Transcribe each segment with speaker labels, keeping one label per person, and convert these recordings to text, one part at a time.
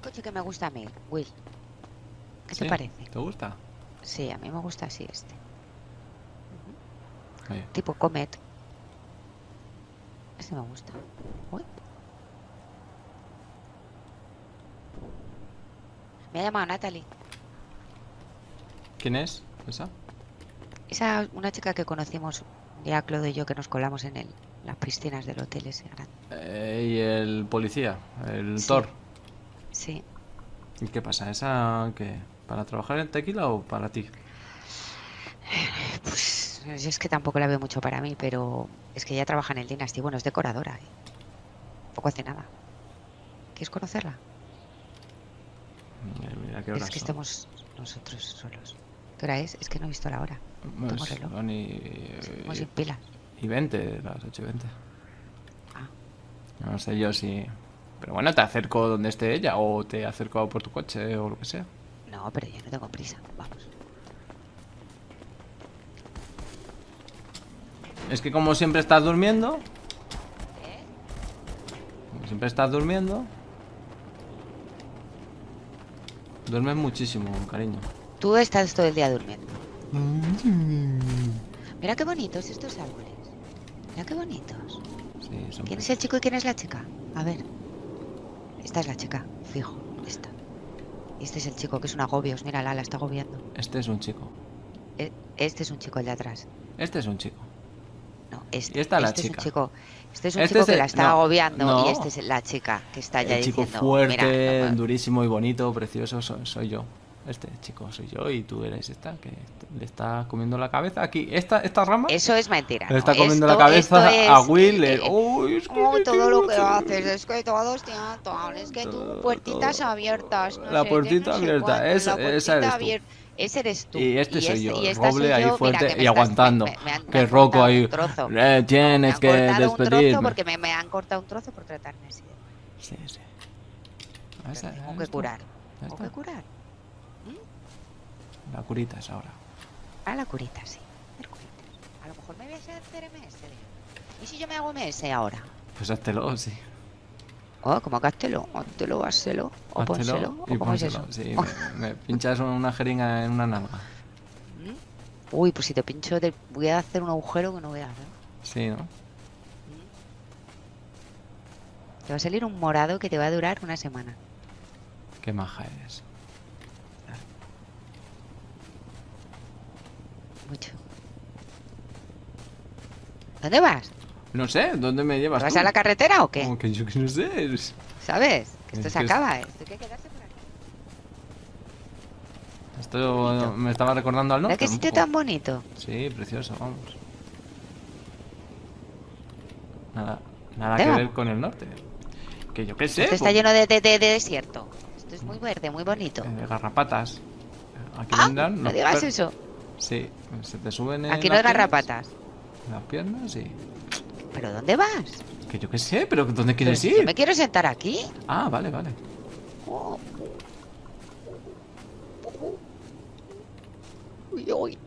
Speaker 1: el coche que me gusta a mí, Will. ¿Qué
Speaker 2: ¿Sí?
Speaker 1: te parece?
Speaker 2: ¿Te gusta?
Speaker 1: Sí, a mí me gusta así este. Tipo Comet. Este me gusta. Uy. Me ha llamado Natalie.
Speaker 2: ¿Quién es esa?
Speaker 1: Esa, una chica que conocimos, ya Claude y yo, que nos colamos en el, las piscinas del hotel ese grande.
Speaker 2: Eh, y el policía, el
Speaker 1: Sí.
Speaker 2: Thor.
Speaker 1: Sí.
Speaker 2: ¿Y qué pasa? ¿Esa qué? ¿Para trabajar en tequila o para ti?
Speaker 1: Pues yo es que tampoco la veo mucho para mí, pero es que ella trabaja en el Dynasty. Bueno, es decoradora. ¿eh? Poco hace nada. ¿Quieres conocerla?
Speaker 2: Mira, mira qué horas
Speaker 1: Es que
Speaker 2: son.
Speaker 1: estamos nosotros solos. ¿Qué hora es? Es que no he visto la hora.
Speaker 2: Pues
Speaker 1: tengo reloj.
Speaker 2: son y,
Speaker 1: Estamos sin pilas.
Speaker 2: y 20, las 8 y 20.
Speaker 1: Ah.
Speaker 2: No sé yo si... Pero bueno, te acerco donde esté ella o te acerco por tu coche o lo que sea.
Speaker 1: No, pero yo no tengo prisa. Vamos.
Speaker 2: Es que como siempre estás durmiendo... Como siempre estás durmiendo... Duermes muchísimo, cariño.
Speaker 1: Tú estás todo el día durmiendo. Mira qué bonitos estos árboles. Mira qué bonitos.
Speaker 2: Sí, son
Speaker 1: ¿Quién es el chico y quién es la chica? A ver. Esta es la chica, fijo. Esta. Este es el chico que es un agobios. Mírala, la está agobiando.
Speaker 2: Este es un chico.
Speaker 1: E- Este es un chico el de atrás.
Speaker 2: Este es un chico.
Speaker 1: No, este.
Speaker 2: Y esta la
Speaker 1: este
Speaker 2: chica.
Speaker 1: es un chico. Este es un
Speaker 2: Este
Speaker 1: chico
Speaker 2: es
Speaker 1: que
Speaker 2: el-
Speaker 1: la está
Speaker 2: no,
Speaker 1: agobiando.
Speaker 2: no.
Speaker 1: Y este es la chica que está ya
Speaker 2: el chico
Speaker 1: diciendo.
Speaker 2: fuerte,
Speaker 1: "Mira, no
Speaker 2: durísimo y bonito, precioso, soy, soy yo. Este chico soy yo y tú eres esta que le está comiendo la cabeza aquí. Esta, esta rama
Speaker 1: Eso es mentira.
Speaker 2: le
Speaker 1: ¿no?
Speaker 2: está comiendo la
Speaker 1: Esto-
Speaker 2: cabeza
Speaker 1: esto
Speaker 2: a
Speaker 1: es,
Speaker 2: Will.
Speaker 1: eh,
Speaker 2: "Uy, es que
Speaker 1: Oh, todo lo que
Speaker 2: quiero mucho".
Speaker 1: haces es que todos te atan, es que tú puertitas
Speaker 2: todo.
Speaker 1: abiertas. no
Speaker 2: La
Speaker 1: sé
Speaker 2: puertita
Speaker 1: no sé
Speaker 2: abierta,
Speaker 1: cuánto,
Speaker 2: esa-
Speaker 1: la
Speaker 2: esa eres
Speaker 1: puertita
Speaker 2: tú.
Speaker 1: Ese eres tú.
Speaker 2: Y este soy yo,
Speaker 1: y
Speaker 2: roble
Speaker 1: soy
Speaker 2: ahí
Speaker 1: yo, mira,
Speaker 2: fuerte
Speaker 1: me
Speaker 2: y aguantando.
Speaker 1: me- me han- me
Speaker 2: que roco ahí. "Eh, tienes que
Speaker 1: cortado un
Speaker 2: despedirme.
Speaker 1: porque me, han cortado un trozo por tratarme así.
Speaker 2: Sí, sí.
Speaker 1: Tengo que curar. Tengo que curar.
Speaker 2: La curita es ahora.
Speaker 1: A la curita, sí. A lo mejor me voy a hacer MS. ¿Y si yo me hago MS ahora?
Speaker 2: Pues háztelo, sí.
Speaker 1: Oh, como que háztelo, háztelo, háztelo, o pónselo, o cómo es
Speaker 2: pónselo.
Speaker 1: eso.
Speaker 2: Sí, me, me pinchas una jeringa en una nalga.
Speaker 1: ¿Mm? Uy, pues si te pincho, te voy a hacer un agujero que no veas, ¿eh?
Speaker 2: Sí, ¿no?
Speaker 1: Te va a salir un morado que te va a durar una semana.
Speaker 2: Qué maja eres.
Speaker 1: Mucho. ¿Dónde vas?
Speaker 2: No sé, ¿dónde me llevas
Speaker 1: ¿Vas
Speaker 2: tú?
Speaker 1: a la carretera o qué?
Speaker 2: Como que yo que no sé. es-
Speaker 1: ¿Sabes? Que esto
Speaker 2: Es
Speaker 1: se
Speaker 2: que es-
Speaker 1: acaba, ¿eh? Esto hay que quedarse por aquí.
Speaker 2: Esto
Speaker 1: Bonito.
Speaker 2: me estaba recordando al norte.
Speaker 1: qué sitio tan bonito.
Speaker 2: Sí, precioso, vamos. Nada, nada
Speaker 1: ¿Te
Speaker 2: que
Speaker 1: va?
Speaker 2: ver con el norte. Que yo qué sé.
Speaker 1: Esto está
Speaker 2: pues,
Speaker 1: lleno de, de- de- de desierto. Esto es muy verde, muy bonito.
Speaker 2: eh, de garrapatas. Aquí
Speaker 1: Ah,
Speaker 2: vendrán
Speaker 1: no digas eso.
Speaker 2: Sí, se te suben en
Speaker 1: Aquí no
Speaker 2: las
Speaker 1: hay
Speaker 2: piernas,
Speaker 1: garrapatas.
Speaker 2: Las piernas y...
Speaker 1: ¿Pero dónde vas?
Speaker 2: Que yo qué sé, pero ¿dónde
Speaker 1: Pero
Speaker 2: quieres
Speaker 1: si
Speaker 2: ir?
Speaker 1: Yo me quiero sentar aquí.
Speaker 2: Ah, vale, vale.
Speaker 1: Uy, uy.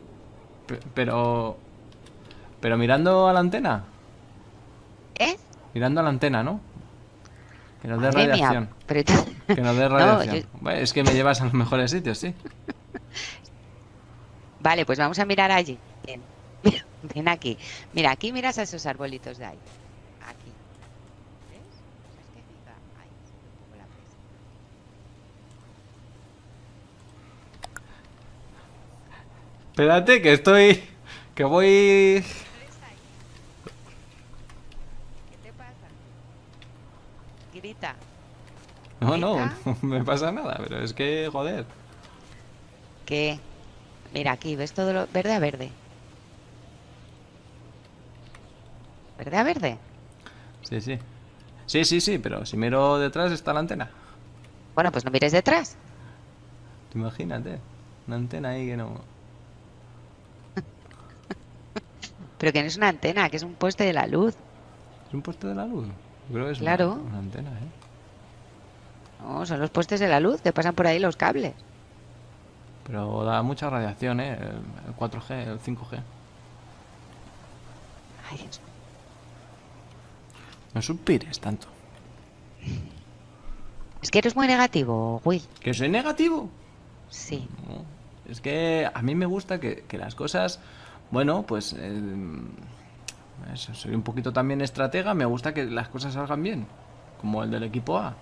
Speaker 2: Pe- Pero... Pero mirando a la antena.
Speaker 1: ¿Eh?
Speaker 2: Mirando a la antena, ¿no? Que nos dé
Speaker 1: mía,
Speaker 2: radiación.
Speaker 1: pero
Speaker 2: Que nos dé
Speaker 1: No,
Speaker 2: radiación.
Speaker 1: yo-
Speaker 2: Bueno, es que me llevas a los mejores sitios, sí.
Speaker 1: Vale, pues vamos a mirar allí. Mira, ven aquí. Mira, aquí miras a esos arbolitos de ahí. Aquí. ¿Ves? Es que ahí, la presa.
Speaker 2: Espérate, que estoy... Que voy...
Speaker 1: ¿Qué te pasa? Grita.
Speaker 2: No, no, no me pasa nada, pero es que, joder.
Speaker 1: ¿Qué? Mira, aquí, ¿ves todo lo verde a verde? ¿Verde a verde?
Speaker 2: Sí, sí. Sí, sí, sí, pero si miro detrás está la antena.
Speaker 1: Bueno, pues no mires detrás.
Speaker 2: Imagínate. Una antena ahí que no...
Speaker 1: Pero que no es una antena, que es un poste de la luz.
Speaker 2: ¿Es un puesto de la luz? Yo creo que es una-
Speaker 1: Claro.
Speaker 2: una, antena, ¿eh?
Speaker 1: No, son los postes de la luz que pasan por ahí los cables.
Speaker 2: Pero da mucha radiación, ¿eh? El, el 4G, el 5G.
Speaker 1: Ay.
Speaker 2: No suspires tanto.
Speaker 1: Es que eres muy negativo, Will.
Speaker 2: ¿Que soy negativo?
Speaker 1: Sí.
Speaker 2: No. Es que a mí me gusta que, que las cosas, bueno, pues eh, eso, soy un poquito también estratega, me gusta que las cosas salgan bien, como el del equipo A.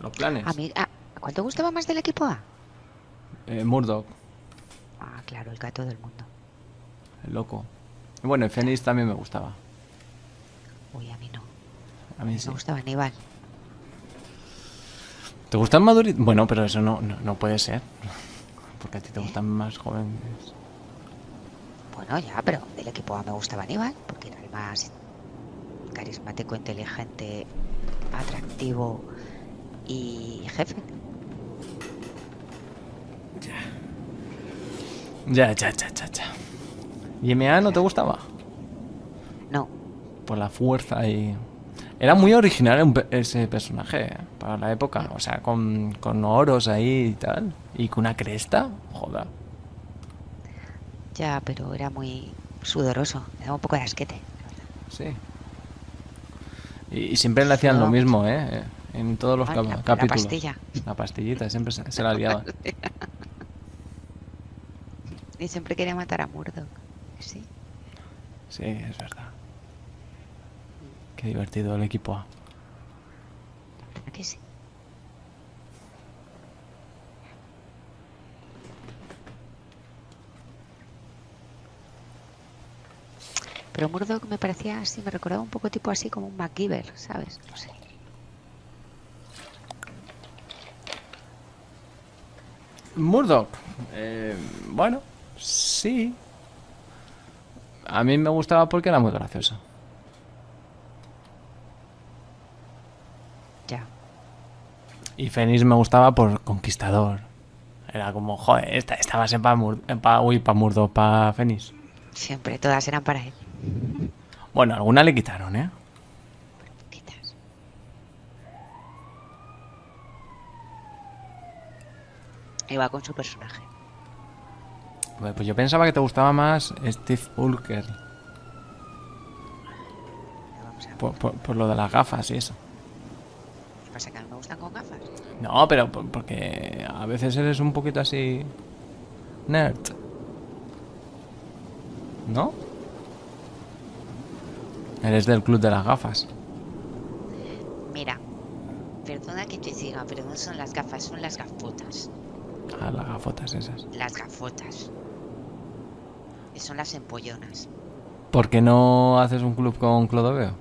Speaker 2: Los planes.
Speaker 1: A mí, ah, ¿cuál te gustaba más del equipo A?
Speaker 2: Eh, Murdoch,
Speaker 1: Ah, claro, el gato del mundo.
Speaker 2: el loco. Bueno, el Fénix también me gustaba.
Speaker 1: Uy, a mí no.
Speaker 2: A mí sí.
Speaker 1: Me gustaba Aníbal.
Speaker 2: ¿Te gustan maduritos? Bueno, pero eso no, no, no puede ser. Porque a ti te gustan más jóvenes.
Speaker 1: Bueno, ya, pero del equipo A me gustaba Aníbal, porque era el más carismático, inteligente, atractivo y jefe.
Speaker 2: Ya, ya, ya, ya, ya. ¿Y MA no te gustaba?
Speaker 1: No,
Speaker 2: Por la fuerza y... Era muy original ese personaje ¿eh? para la época. O sea, con, con oros ahí y tal. Y con una cresta. Joda.
Speaker 1: ya, pero era muy sudoroso, me daba un poco de asquete.
Speaker 2: Sí. Y, y siempre le hacían lo mismo, ¿eh? En todos los
Speaker 1: la- la
Speaker 2: capítulos.
Speaker 1: pastilla.
Speaker 2: La pastillita, siempre se, se la liaba.
Speaker 1: Y siempre quería matar a Murdoch. Sí.
Speaker 2: Sí, es verdad. Qué divertido el equipo A.
Speaker 1: ¿Verdad que sí? Pero Murdoch me parecía así, me recordaba un poco tipo así como un MacGyver, ¿sabes? No sé.
Speaker 2: Murdoch. eh, bueno, sí. A mí me gustaba porque era muy gracioso.
Speaker 1: Ya.
Speaker 2: Y Fénix me gustaba por conquistador. Era como, joder, esta, esta va a ser para Mur pa, uy, pa Murdoch, para Fénix.
Speaker 1: Siempre, todas eran para él.
Speaker 2: Bueno, alguna le quitaron, ¿eh?
Speaker 1: Poquitas. Iba con su personaje.
Speaker 2: Pues pues yo pensaba que te gustaba más Steve Ulker. Por, por- por lo de las gafas y eso.
Speaker 1: ¿Qué pasa? ¿Que mí me gustan con gafas?
Speaker 2: No, pero por- porque a veces eres un poquito así. Nerd. ¿No? Eres del club de las gafas.
Speaker 1: Mira, perdona que te diga, pero no son las gafas, son las gafotas.
Speaker 2: Ah, las gafotas esas.
Speaker 1: Las gafotas. Son las empollonas.
Speaker 2: ¿Por qué no haces un club con Clodoveo?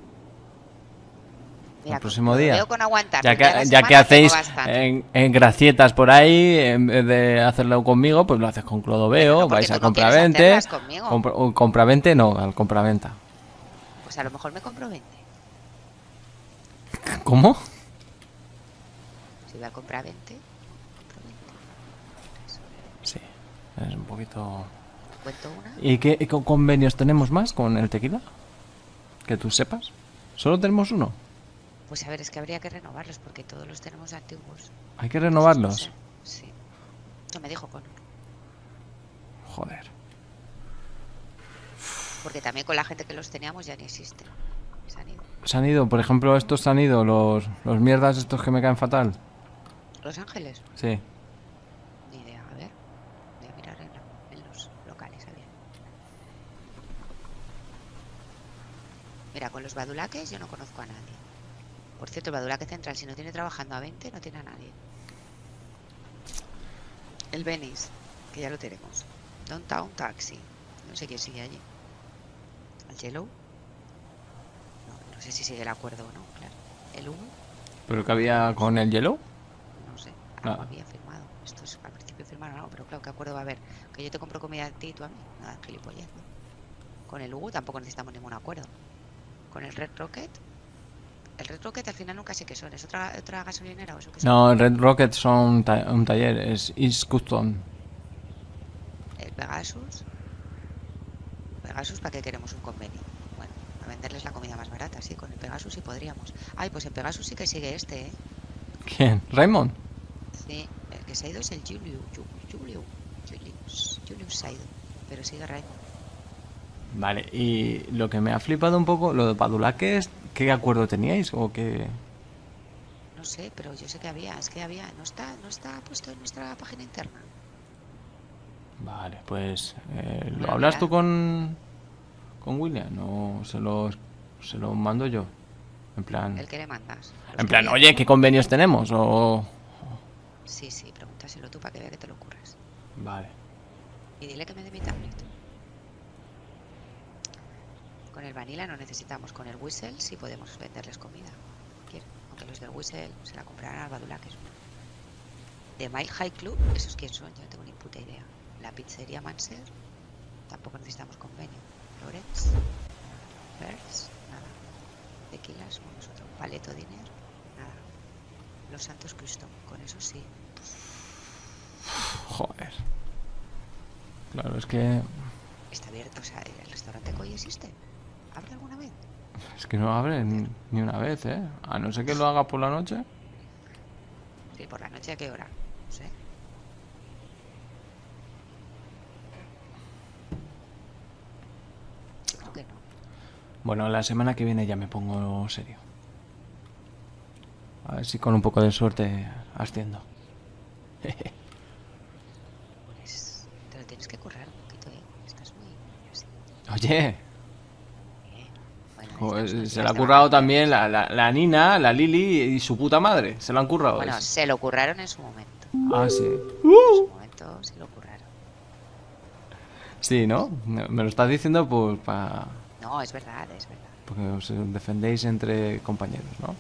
Speaker 1: Mira,
Speaker 2: El próximo día.
Speaker 1: Veo con aguantar.
Speaker 2: Ya que, ya hacéis en, en gracietas por ahí, en vez de hacerlo conmigo, pues lo haces con Clodoveo, vais a
Speaker 1: no
Speaker 2: compravente. compra- o compravente no, al compraventa.
Speaker 1: Pues a lo mejor me compro 20.
Speaker 2: ¿Cómo?
Speaker 1: Si voy a comprar 20, compro 20.
Speaker 2: Sí, es un poquito...
Speaker 1: Cuento una.
Speaker 2: ¿Y qué, convenios tenemos más con el tequila? Que tú sepas. ¿Solo tenemos uno?
Speaker 1: Pues a ver, es que habría que renovarlos porque todos los tenemos antiguos.
Speaker 2: ¿Hay que
Speaker 1: No
Speaker 2: renovarlos?
Speaker 1: sé. Sí. No me dijo con
Speaker 2: Joder.
Speaker 1: Porque también con la gente que los teníamos ya ni existen. Se han ido.
Speaker 2: Se han ido, por ejemplo, estos se han ido, los, los mierdas estos que me caen fatal.
Speaker 1: ¿Los Ángeles?
Speaker 2: Sí.
Speaker 1: Ni idea, a ver. Voy a mirar en, la- en los locales, a ver. Mira, con los badulaques yo no conozco a nadie. Por cierto, el badulaque central, si no tiene trabajando a 20, no tiene a nadie. El Venice, que ya lo tenemos. Downtown Taxi. No sé quién sigue allí. El Yellow. No, no sé si sigue el acuerdo o no, claro. El Hugo.
Speaker 2: ¿Pero que había con el hielo?
Speaker 1: No sé, algo
Speaker 2: Nada.
Speaker 1: había firmado. Esto es, al principio firmaron algo, pero claro, ¿qué acuerdo va a haber? Que yo te compro comida a ti y tú a mí. Nada, gilipollez, ¿no? Con el Hugo tampoco necesitamos ningún acuerdo. Con el Red Rocket. El Red Rocket al final nunca sé qué son. ¿Es otra, otra gasolinera o eso que son?
Speaker 2: No, el Red Rocket son ta- un taller, es East Custom.
Speaker 1: El Pegasus. Pegasus, ¿para qué queremos un convenio? Bueno, a venderles la comida más barata, sí, con el Pegasus sí podríamos. Ay, pues en Pegasus sí que sigue este, ¿eh?
Speaker 2: ¿Quién? ¿Raymond?
Speaker 1: Sí, el que se ha ido es el Julio. Ju- Julio. Julius. Julius se ha ido. Pero sigue Raymond.
Speaker 2: Vale, y lo que me ha flipado un poco, lo de Padulaques, ¿qué acuerdo teníais? ¿O qué...?
Speaker 1: No sé, pero yo sé que había, es que había, no está, no está puesto en nuestra página interna.
Speaker 2: Vale, pues. eh, ¿Lo hablas tú con. con William? No, se lo, se lo mando yo. En plan.
Speaker 1: ¿El que le mandas?
Speaker 2: En plan, oye, ¿qué convenios tenemos? O.
Speaker 1: Sí, sí, pregúntaselo tú para que vea que te lo ocurres.
Speaker 2: Vale.
Speaker 1: Y dile que me dé mi tablet. Con el vanilla no necesitamos, con el whistle sí podemos venderles comida. Quiero, aunque los del whistle se la comprarán al Badulaques. De Mile High Club, ¿esos quién son? Yo no tengo ni puta idea. La pizzería Manser, tampoco necesitamos convenio. Lorenz, Birds, nada. Tequilas, somos otro. Paleto Diner, nada. Los Santos Cristo, con eso sí.
Speaker 2: Joder. Claro, es que.
Speaker 1: Está abierto, o sea, el restaurante Coy existe. ¿Abre alguna vez?
Speaker 2: Es que no abre ni, ni una vez, ¿eh? A no ser que lo haga por la noche.
Speaker 1: Sí, por la noche a qué hora? No sé. Creo que no.
Speaker 2: Bueno, la semana que viene ya me pongo serio. A ver si con un poco de suerte asciendo.
Speaker 1: Pues te lo tienes que currar un poquito, ¿eh? Estás muy así.
Speaker 2: Oye, joder, se la ha currado también la, la, la Nina, la Lili y su puta madre. Se la han currado.
Speaker 1: Bueno, se lo curraron en su momento.
Speaker 2: Ah, sí.
Speaker 1: En su momento se lo curraron.
Speaker 2: Sí, ¿no? Me lo estás diciendo pues para...
Speaker 1: No, es verdad, es verdad.
Speaker 2: Porque os defendéis entre compañeros, ¿no?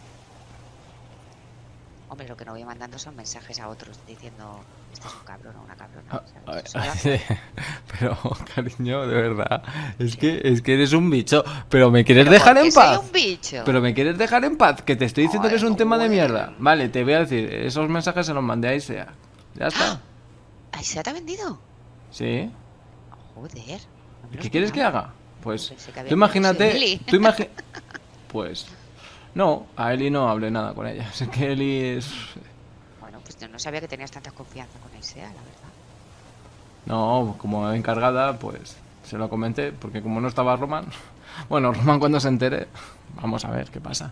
Speaker 1: Hombre, lo que no voy mandando son mensajes a otros diciendo, este es un cabrón o una cabrona.
Speaker 2: Ah,
Speaker 1: ¿sabes?
Speaker 2: ah. Pero, cariño, de verdad. Es que, es que eres un bicho. Pero me quieres
Speaker 1: ¿Pero
Speaker 2: dejar en
Speaker 1: soy
Speaker 2: paz.
Speaker 1: un bicho?
Speaker 2: Pero me quieres dejar en paz. Que te estoy diciendo que es un tema de mierda. Vale, te voy a decir. Esos mensajes se los mandé a Isea. Ya está.
Speaker 1: ¿Ay, se te ha vendido?
Speaker 2: Sí.
Speaker 1: Joder. no me
Speaker 2: ¿Y
Speaker 1: lo
Speaker 2: qué quieres que haga? Pues, tú imagínate. Tú imagi- Pues, no, a Eli no hablé nada con ella. Sé que Eli es.
Speaker 1: Bueno, pues yo no sabía que tenías tanta confianza con el SEA, la verdad.
Speaker 2: No, como encargada, pues se lo comenté, porque como no estaba Roman. Bueno, Roman cuando se entere, vamos a ver qué pasa.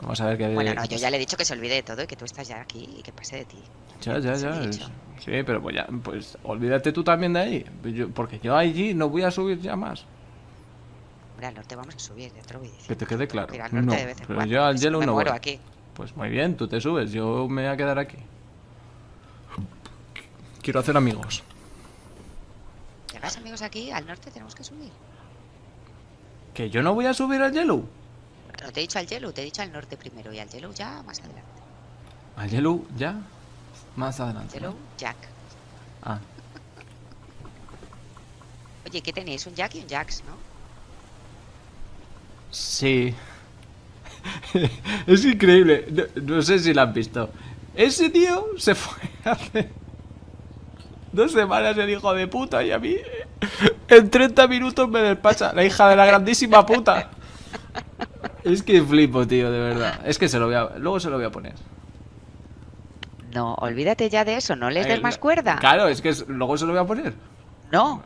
Speaker 2: Vamos a ver qué.
Speaker 1: Bueno, no, yo ya le he dicho que se olvide de todo y que tú estás ya aquí y que pase de ti.
Speaker 2: Ya, ya, ya. es-. Sí, pero pues ya, pues olvídate tú también de ahí. Yo- porque yo allí no voy a subir ya más.
Speaker 1: Hombre, al norte vamos a subir, ya te lo voy diciendo.
Speaker 2: Que te quede claro.
Speaker 1: Al norte
Speaker 2: No,
Speaker 1: de vez en
Speaker 2: pero
Speaker 1: cuando,
Speaker 2: yo al
Speaker 1: no
Speaker 2: hielo
Speaker 1: me
Speaker 2: no
Speaker 1: muero
Speaker 2: voy.
Speaker 1: aquí.
Speaker 2: Pues muy bien, tú te subes, yo me voy a quedar aquí. Quiero hacer amigos.
Speaker 1: Llegas amigos aquí, al norte tenemos que subir.
Speaker 2: ¿Que yo no voy a subir al hielo?
Speaker 1: No te he dicho al Yellow, te he dicho al norte primero y al Yellow ya más adelante.
Speaker 2: ¿Al hielo ya? Más adelante. ¿no?
Speaker 1: Yellow, Jack.
Speaker 2: Ah,
Speaker 1: Oye, ¿qué tenéis? Un Jack y un Jax, ¿no?
Speaker 2: Sí. es increíble. No, no sé si lo han visto. Ese tío se fue hace dos semanas el hijo de puta y a mí en 30 minutos me despacha la hija de la grandísima puta. Es que flipo, tío, de verdad. Es que se lo voy a... Luego se lo voy a poner.
Speaker 1: No, olvídate ya de eso, no les
Speaker 2: Eh,
Speaker 1: des más cuerda.
Speaker 2: Claro, es que es- luego se lo voy a poner.
Speaker 1: No,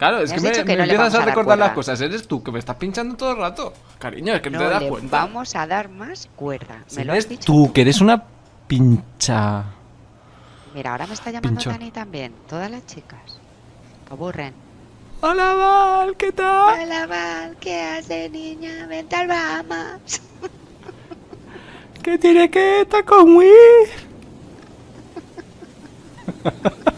Speaker 2: Claro, es
Speaker 1: Me
Speaker 2: que me,
Speaker 1: que no
Speaker 2: empiezas a
Speaker 1: a dar
Speaker 2: recordar las cosas. Eres tú, que me estás pinchando todo el rato. Cariño, es que no,
Speaker 1: no
Speaker 2: te das
Speaker 1: le
Speaker 2: cuenta.
Speaker 1: vamos a dar más cuerda.
Speaker 2: Si
Speaker 1: Me lo has dicho.
Speaker 2: tú, que eres una pincha.
Speaker 1: Mira, ahora me está llamando
Speaker 2: Pincho.
Speaker 1: Dani también. Todas las chicas. Aburren.
Speaker 2: Hola, Val, ¿qué tal?
Speaker 1: Hola, Val, ¿qué hace, niña? Vente al Bahamas.
Speaker 2: ¿Qué tiene que estar con Will?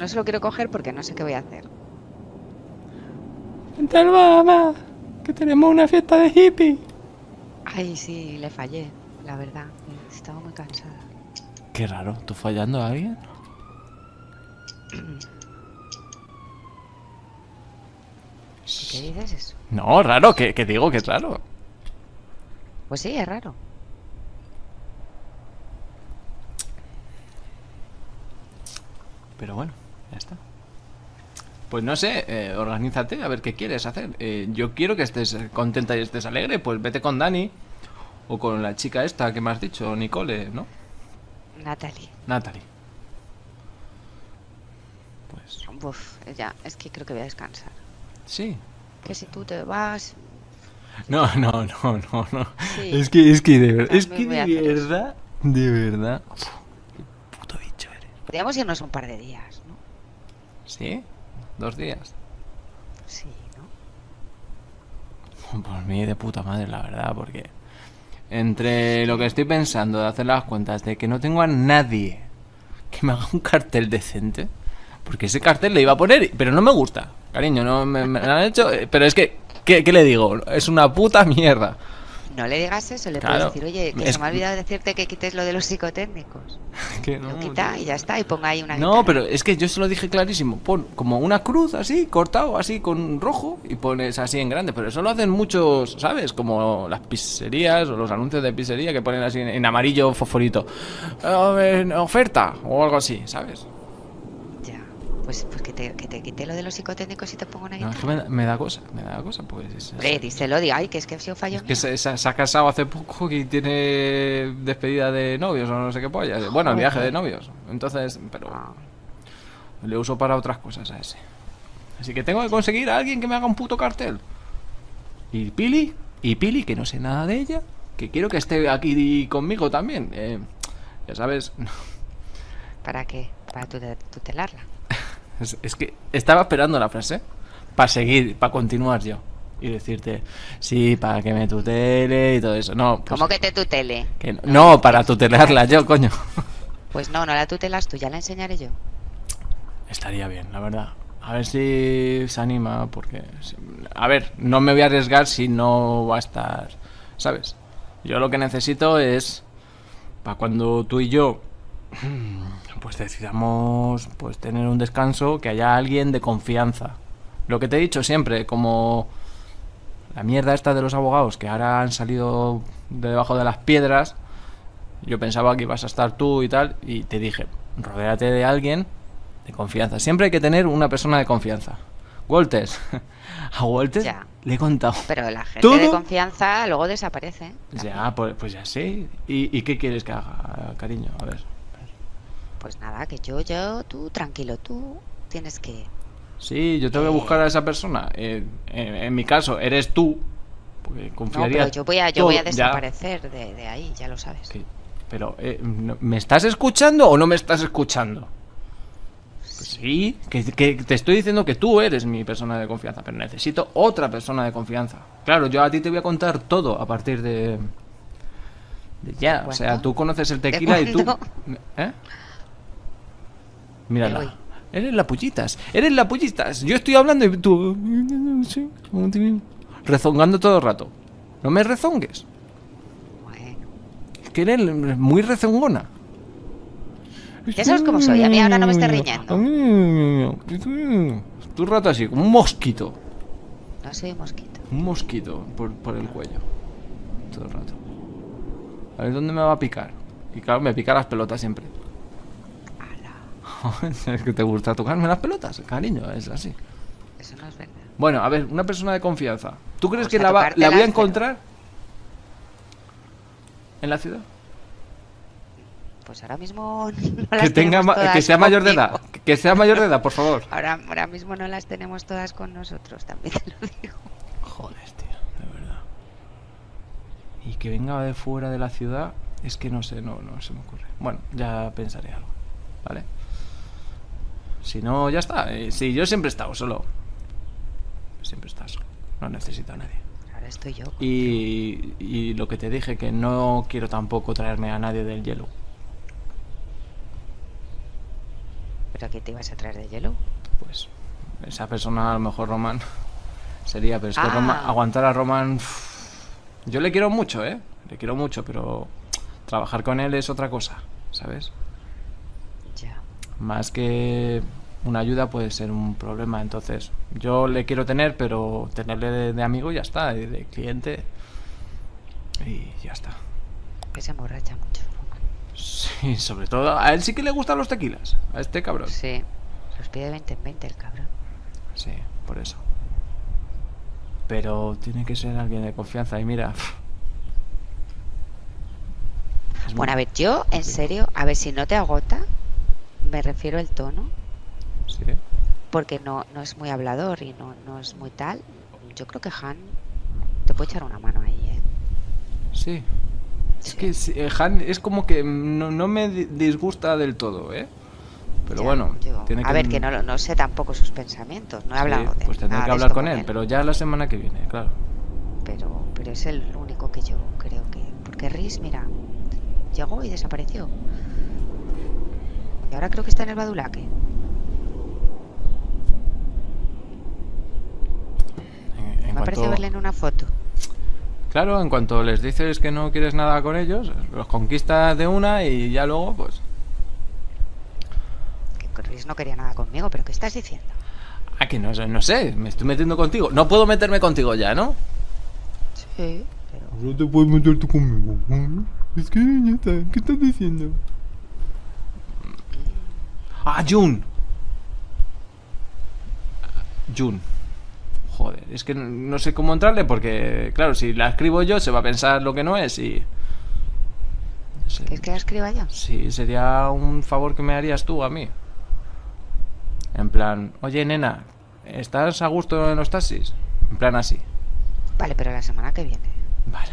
Speaker 1: no se lo quiero coger porque no sé qué voy a hacer.
Speaker 2: Vente al Bahamas, que tenemos una fiesta de hippie.
Speaker 1: Ay, sí, le fallé, la verdad. Estaba muy cansada.
Speaker 2: Qué raro, ¿tú fallando a alguien?
Speaker 1: ¿Por qué dices eso?
Speaker 2: No, raro, que, que digo que es raro.
Speaker 1: Pues sí, es raro.
Speaker 2: Pero bueno, ya está. Pues no sé, eh, organízate a ver qué quieres hacer. Eh, yo quiero que estés contenta y estés alegre, pues vete con Dani o con la chica esta que me has dicho, Nicole, ¿no?
Speaker 1: Natalie.
Speaker 2: Natalie. Pues
Speaker 1: Uf, ya, es que creo que voy a descansar.
Speaker 2: sí.
Speaker 1: Que si tú te vas,
Speaker 2: No, no, no, no, no.
Speaker 1: Sí.
Speaker 2: Es que, es que de verdad, es que de verdad, de verdad. Uf, qué puto bicho eres.
Speaker 1: Podríamos irnos un par de días.
Speaker 2: ¿Sí? Dos días.
Speaker 1: Sí, ¿no?
Speaker 2: Por mí de puta madre, la verdad, porque entre lo que estoy pensando de hacer las cuentas de que no tengo a nadie que me haga un cartel decente, porque ese cartel le iba a poner, pero no me gusta, cariño, no me, me lo han hecho, eh, pero es que, ¿qué, qué le digo? Es una puta mierda.
Speaker 1: No le digas eso, le
Speaker 2: Claro.
Speaker 1: puedes decir, oye, que
Speaker 2: Es-
Speaker 1: se me ha olvidado decirte que quites lo de los psicotécnicos.
Speaker 2: Que
Speaker 1: Lo
Speaker 2: no,
Speaker 1: quita
Speaker 2: tío.
Speaker 1: y ya está, y ponga ahí una
Speaker 2: No,
Speaker 1: guitarra.
Speaker 2: pero es que yo se lo dije clarísimo. Pon como una cruz así, cortado así con rojo y pones así en grande. Pero eso lo hacen muchos, ¿sabes? Como las pizzerías o los anuncios de pizzería que ponen así en, en amarillo fosforito. En oferta o algo así, ¿sabes?
Speaker 1: Pues, pues que, te, que te quite lo de los psicotécnicos y te ponga una
Speaker 2: No, es
Speaker 1: guitarra.
Speaker 2: que me, da- me da cosa, me da cosa, pues. es-
Speaker 1: Hombre, díselo, diga, ay, que es que ha sido fallo
Speaker 2: es que se, se- se ha casado hace poco y tiene despedida de novios o no sé qué polla. Bueno, el viaje de novios. Entonces, pero
Speaker 1: Ah,
Speaker 2: Le uso para otras cosas a ese. Así que tengo que conseguir a alguien que me haga un puto cartel. Y Pili, y Pili, que no sé nada de ella, que quiero que esté aquí conmigo también. Eh, ya sabes,
Speaker 1: ¿Para qué? Para tute- tutelarla.
Speaker 2: Es, es que estaba esperando la frase para seguir, para continuar yo. Y decirte, sí, para que me tutele y todo eso. No, pues,
Speaker 1: ¿Cómo que te tutele?
Speaker 2: que no, no, para tutelarla yo, coño.
Speaker 1: Pues no, no la tutelas tú, ya la enseñaré yo.
Speaker 2: Estaría bien, la verdad. A ver si se anima, porque... A ver, no me voy a arriesgar si no va a estar... ¿Sabes? Yo lo que necesito es... Para cuando tú y yo... Pues decidamos pues tener un descanso, que haya alguien de confianza. Lo que te he dicho siempre, como la mierda esta de los abogados que ahora han salido de debajo de las piedras, yo pensaba que ibas a estar tú y tal, y te dije, rodéate de alguien de confianza. Siempre hay que tener una persona de confianza. Walters, a Walters
Speaker 1: Ya.
Speaker 2: le he contado.
Speaker 1: Pero la gente
Speaker 2: ¿Todo?
Speaker 1: de confianza luego desaparece.
Speaker 2: Ya, pues, pues ya sé. ¿Y, y qué quieres que haga, cariño? A ver.
Speaker 1: Pues nada, que yo, yo, tú, tranquilo, tú tienes que...
Speaker 2: Sí, yo tengo que buscar a esa persona. Eh, en, en mi caso, eres tú. Porque
Speaker 1: No,
Speaker 2: confiaría.
Speaker 1: pero yo voy a, yo voy a
Speaker 2: todo- ya.
Speaker 1: desaparecer de, de ahí, ya lo sabes.
Speaker 2: Pero, eh, no- ¿me estás escuchando o no me estás escuchando? Pues sí, que, que te estoy diciendo que tú eres mi persona de confianza, pero necesito otra persona de confianza. Claro, yo a ti te voy a contar todo a partir de. de ya. O sea, tú conoces el tequila y tú. ¿Eh? Mírala. Eres la pullitas. Eres la pullitas. Yo estoy hablando y tú. Rezongando todo el rato. No me rezongues.
Speaker 1: Bueno,
Speaker 2: Es que eres muy rezongona.
Speaker 1: Ya sabes cómo soy, a mí ahora no me estés riñendo.
Speaker 2: Tu rato así, como un mosquito.
Speaker 1: no soy mosquito.
Speaker 2: Un mosquito por, por el cuello. Todo el rato. A ver dónde me va a picar. Y claro, me pica las pelotas siempre. Es que te gusta tocarme las pelotas, cariño, es así.
Speaker 1: eso no es verdad.
Speaker 2: Bueno, a ver, una persona de confianza. ¿Tú crees que la, va- la voy a encontrar en la ciudad?
Speaker 1: Pues ahora mismo no las
Speaker 2: Que tenga
Speaker 1: todas
Speaker 2: que sea mayor de edad, que sea mayor de edad, por favor.
Speaker 1: Ahora, ahora mismo no las tenemos todas con nosotros, también te lo digo.
Speaker 2: Joder, tío, de verdad. Y que venga de fuera de la ciudad, es que no sé, no, no se me ocurre. Bueno, ya pensaré algo, ¿vale? Si no, ya está. Eh, Sí, yo siempre he estado solo. Siempre he estado solo. No necesito a nadie.
Speaker 1: Ahora estoy yo.
Speaker 2: Y, y lo que te dije, que no quiero tampoco traerme a nadie del hielo.
Speaker 1: ¿Pero a qué te ibas a traer de hielo?
Speaker 2: Pues esa persona, a lo mejor Roman, sería, pero es que
Speaker 1: Ah.
Speaker 2: Roman- aguantar a Roman. Yo le quiero mucho, ¿eh? Le quiero mucho, pero trabajar con él es otra cosa, ¿sabes? Más que una ayuda puede ser un problema. Entonces, yo le quiero tener, pero tenerle de, de amigo ya está, de, de cliente. Y ya está.
Speaker 1: Que se emborracha mucho.
Speaker 2: Sí, sobre todo a él sí que le gustan los tequilas, a este cabrón.
Speaker 1: Sí. Los pide 20 en 20 el cabrón.
Speaker 2: Sí, por eso. Pero tiene que ser alguien de confianza. Y mira.
Speaker 1: Bueno, a ver, yo, en serio, a ver si no te agota, me refiero al tono,
Speaker 2: Sí.
Speaker 1: porque no, no es muy hablador y no, no es muy tal. Yo creo que Han te puedo echar una mano ahí, ¿eh?
Speaker 2: Sí. Es que eh, Han es como que no, no me di- disgusta del todo, ¿eh? Pero
Speaker 1: Ya,
Speaker 2: bueno,
Speaker 1: yo-
Speaker 2: tiene
Speaker 1: a ver, que no, lo- no sé tampoco sus pensamientos. No he
Speaker 2: Sí,
Speaker 1: hablado de
Speaker 2: Pues tendré que hablar con él, pero ya la semana que viene, claro.
Speaker 1: pero, pero es el único que yo creo que. Porque Riz, mira, llegó y desapareció. Y ahora creo que está en el Badulaque.
Speaker 2: En, en
Speaker 1: Me
Speaker 2: cuanto,
Speaker 1: verle en una foto.
Speaker 2: claro, en cuanto les dices que no quieres nada con ellos, los conquistas de una y ya luego, pues...
Speaker 1: Que no quería nada conmigo, pero ¿qué estás diciendo?
Speaker 2: Ah, que no, sé- no sé, me estoy metiendo contigo. No puedo meterme contigo ya, ¿no?
Speaker 1: Sí, pero.
Speaker 2: No te puedes meter tú conmigo. Es que ya está, ¿qué estás diciendo? Ah, Jun. Jun. Joder, es que no- sé cómo entrarle porque, claro, si la escribo yo se va a pensar lo que no es y... no sé.
Speaker 1: ¿Quieres que la escriba yo?
Speaker 2: Sí, sería un favor que me harías tú a mí. En plan, oye nena, ¿estás a gusto en los taxis? En plan así.
Speaker 1: Vale, pero la semana que viene.
Speaker 2: Vale.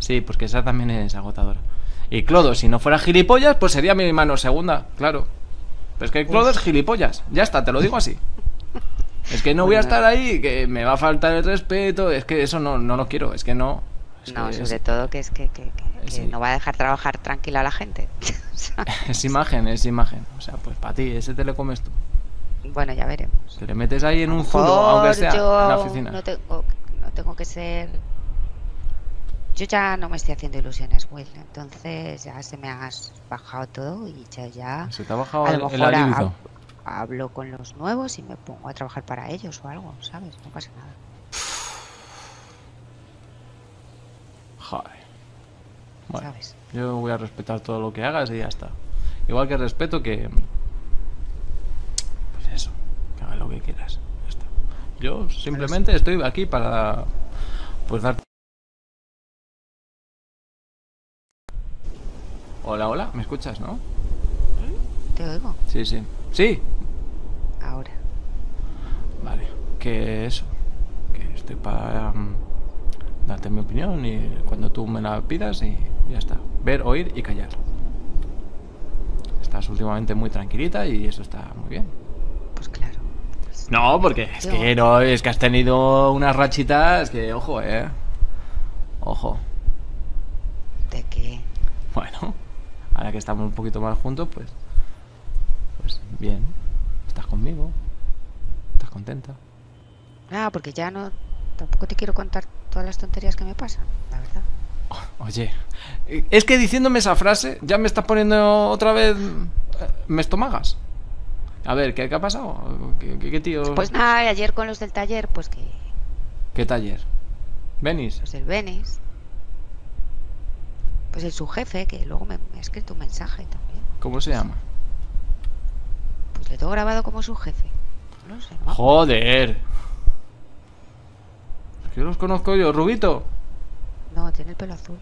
Speaker 2: Sí, porque esa también es agotadora. Y Clodo, si no fuera gilipollas, pues sería mi mano segunda, claro. Pero es que Clodo es gilipollas. Ya está, te lo digo así. Es que no voy a
Speaker 1: Bueno.
Speaker 2: estar ahí, que me va a faltar el respeto. Es que eso no, no lo quiero, es que no. Es,
Speaker 1: No,
Speaker 2: que
Speaker 1: sobre
Speaker 2: es,
Speaker 1: todo que es que, que- que- que
Speaker 2: Sí.
Speaker 1: no va a dejar trabajar tranquila a la gente.
Speaker 2: es imagen, es imagen. O sea, pues para ti, ese te lo comes tú.
Speaker 1: bueno, ya veremos.
Speaker 2: Te le metes ahí en un zulo, aunque sea,
Speaker 1: yo
Speaker 2: en la oficina.
Speaker 1: No tengo, no tengo que ser. Yo ya no me estoy haciendo ilusiones, Will. Entonces ya se me ha bajado todo y ya, ya
Speaker 2: Se te ha bajado
Speaker 1: a
Speaker 2: el,
Speaker 1: lo
Speaker 2: el
Speaker 1: mejor ha-
Speaker 2: alíbido.
Speaker 1: hablo con los nuevos y me pongo a trabajar para ellos o algo, ¿sabes? No pasa nada.
Speaker 2: Joder. Bueno,
Speaker 1: ¿Sabes?
Speaker 2: yo voy a respetar todo lo que hagas y ya está. Igual que respeto que. Pues eso, que hagas lo que quieras. Ya está. Yo simplemente estoy aquí para. Pues dar. Hola, hola, ¿me escuchas, no?
Speaker 1: Te oigo
Speaker 2: Sí, sí. Sí,
Speaker 1: ahora.
Speaker 2: Vale, que eso, que estoy para mm, darte mi opinión y cuando tú me la pidas y ya está. Ver, oír y callar. Estás últimamente muy tranquilita y eso está muy bien.
Speaker 1: Pues claro. Pues,
Speaker 2: No, porque es que no, es que has tenido unas rachitas que, ojo, eh. Ojo.
Speaker 1: ¿De qué?
Speaker 2: Bueno, ahora que estamos un poquito más juntos, pues. Pues bien. Estás conmigo. Estás contenta.
Speaker 1: Ah, porque ya no. Tampoco te quiero contar todas las tonterías que me pasan, la verdad.
Speaker 2: Oye, eh, es que diciéndome esa frase ya me estás poniendo otra vez. eh, ¿Me estomagas? A ver, ¿qué, qué ha pasado? ¿Qué, qué- qué tío?
Speaker 1: Pues nada, ayer con los del taller, pues que.
Speaker 2: ¿Qué taller? ¿Venis?
Speaker 1: Pues el Benis. Pues el su jefe, que luego me, me ha escrito un mensaje también.
Speaker 2: ¿Cómo se llama?
Speaker 1: Pues le tengo grabado como su jefe. No sé, no.
Speaker 2: Joder. Es que los conozco yo, Rubito.
Speaker 1: No, tiene el pelo azul.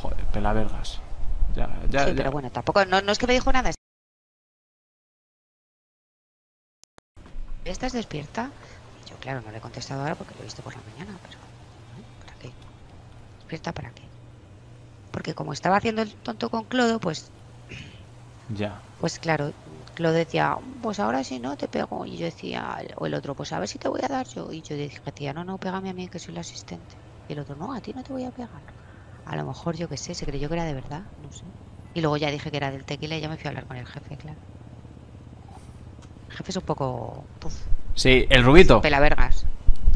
Speaker 2: Joder, pelavergas. Ya, ya,
Speaker 1: sí,
Speaker 2: ya.
Speaker 1: pero bueno, tampoco. No, no es que me dijo nada. ¿Estás despierta? Yo, claro, no le he contestado ahora porque lo he visto por la mañana, pero. ¿No? ¿Para qué? ¿Despierta para qué? Porque como estaba haciendo el tonto con Clodo, pues
Speaker 2: Ya.
Speaker 1: Pues claro, Clodo decía, pues ahora si no te pego. Y yo decía, o el otro, pues a ver si te voy a dar yo. Y yo dije, tía, no, no, pégame a mí que soy la asistente. Y el otro, no, a ti no te voy a pegar. A lo mejor, yo qué sé, se creyó que era de verdad, no sé. Y luego ya dije que era del tequila y ya me fui a hablar con el jefe, claro. El jefe es un poco. Puf,
Speaker 2: Sí, el Rubito.
Speaker 1: pelavergas.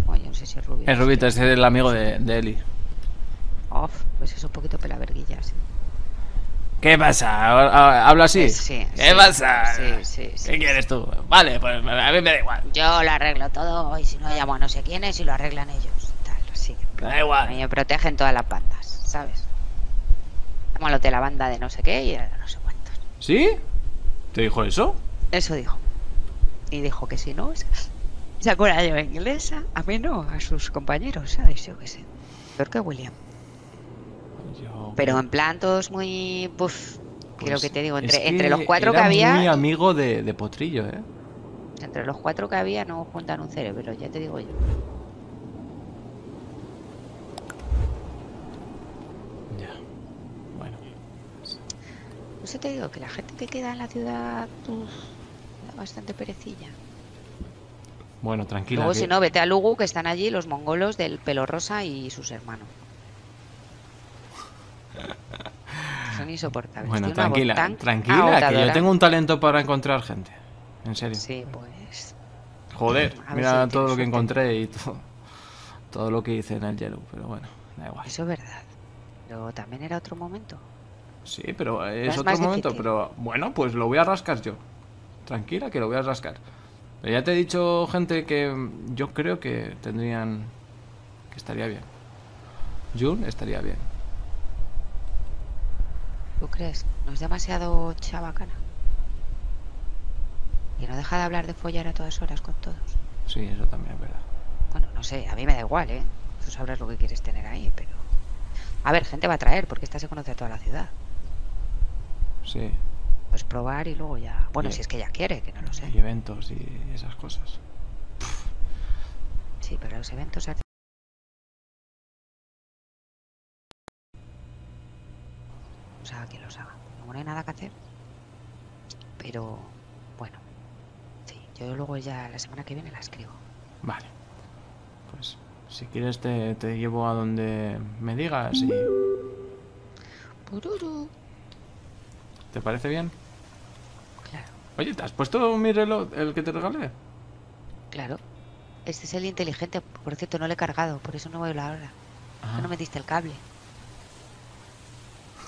Speaker 1: Oye, no sé si es rubio.
Speaker 2: El Rubito es el amigo de, de Eli.
Speaker 1: Pues es un poquito pelaverguilla, sí.
Speaker 2: ¿Qué pasa? ¿Ha- ha- ¿Habla así?
Speaker 1: Eh, sí,
Speaker 2: ¿Qué
Speaker 1: sí,
Speaker 2: pasa?
Speaker 1: sí,
Speaker 2: ¿Qué quieres tú? Vale, pues a mí me da igual.
Speaker 1: Yo lo arreglo todo y si no llamo a no sé quiénes y lo arreglan ellos. Tal, así.
Speaker 2: Me da
Speaker 1: A
Speaker 2: igual.
Speaker 1: mí me protegen todas las bandas, ¿sabes? A los de la banda de no sé qué y a no sé cuántos.
Speaker 2: ¿Sí? ¿Te dijo eso?
Speaker 1: Eso dijo. Y dijo que si no, se- sacó una llave inglesa. A mí no, a sus compañeros, ¿sabes? Yo qué sé. Peor que William. Pero en plan todos muy... Buf,
Speaker 2: Pues
Speaker 1: creo que te digo,
Speaker 2: es
Speaker 1: entre,
Speaker 2: que
Speaker 1: entre los cuatro que
Speaker 2: era
Speaker 1: había...
Speaker 2: muy amigo de, de Potrillo, ¿eh?
Speaker 1: Entre los cuatro que había no juntan un cerebro, ya te digo yo.
Speaker 2: Ya. Bueno.
Speaker 1: No sé, te digo que la gente que queda en la ciudad uf, da bastante perecilla.
Speaker 2: Bueno, tranquila.
Speaker 1: Luego,
Speaker 2: que-
Speaker 1: si no, vete a Lugu, que están allí los mongolos del pelo rosa y sus hermanos. Son insoportables.
Speaker 2: Bueno, tranquila, tranquila, que yo tengo un talento para encontrar gente. En serio.
Speaker 1: Sí, pues.
Speaker 2: Joder,
Speaker 1: A
Speaker 2: mira
Speaker 1: si
Speaker 2: todo lo que
Speaker 1: suerte.
Speaker 2: encontré y todo, todo lo que hice en el Yellow, pero bueno, da igual.
Speaker 1: Eso es verdad. Pero también era otro momento.
Speaker 2: Sí, pero es otro momento,
Speaker 1: difícil.
Speaker 2: pero bueno, pues lo voy a rascar yo. Tranquila, que lo voy a rascar. Pero ya te he dicho, gente, que yo creo que tendrían... que estaría bien. Jun estaría bien.
Speaker 1: ¿Tú crees? ¿No es demasiado chabacana? Y no deja de hablar de follar a todas horas con todos.
Speaker 2: Sí, eso también es verdad.
Speaker 1: Bueno, no sé, a mí me da igual, ¿eh? Tú sabrás lo que quieres tener ahí, pero... A ver, gente va a traer, porque esta se conoce a toda la ciudad.
Speaker 2: Sí,
Speaker 1: Puedes probar y luego ya... Bueno, si es que ella quiere, que no lo sé.
Speaker 2: y eventos y esas cosas.
Speaker 1: Sí, pero los eventos... sea, que los haga. Como no hay nada que hacer. Pero... Bueno. Sí, yo luego ya la semana que viene la escribo.
Speaker 2: Vale. Pues si quieres te, te llevo a donde me digas y...
Speaker 1: Pururu.
Speaker 2: ¿Te parece bien?
Speaker 1: Claro,
Speaker 2: Oye, ¿te has puesto mi reloj, el que te regalé?
Speaker 1: claro. Este es el inteligente. Por cierto, no lo he cargado, por eso no veo la hora.
Speaker 2: Ah,
Speaker 1: No me diste el cable.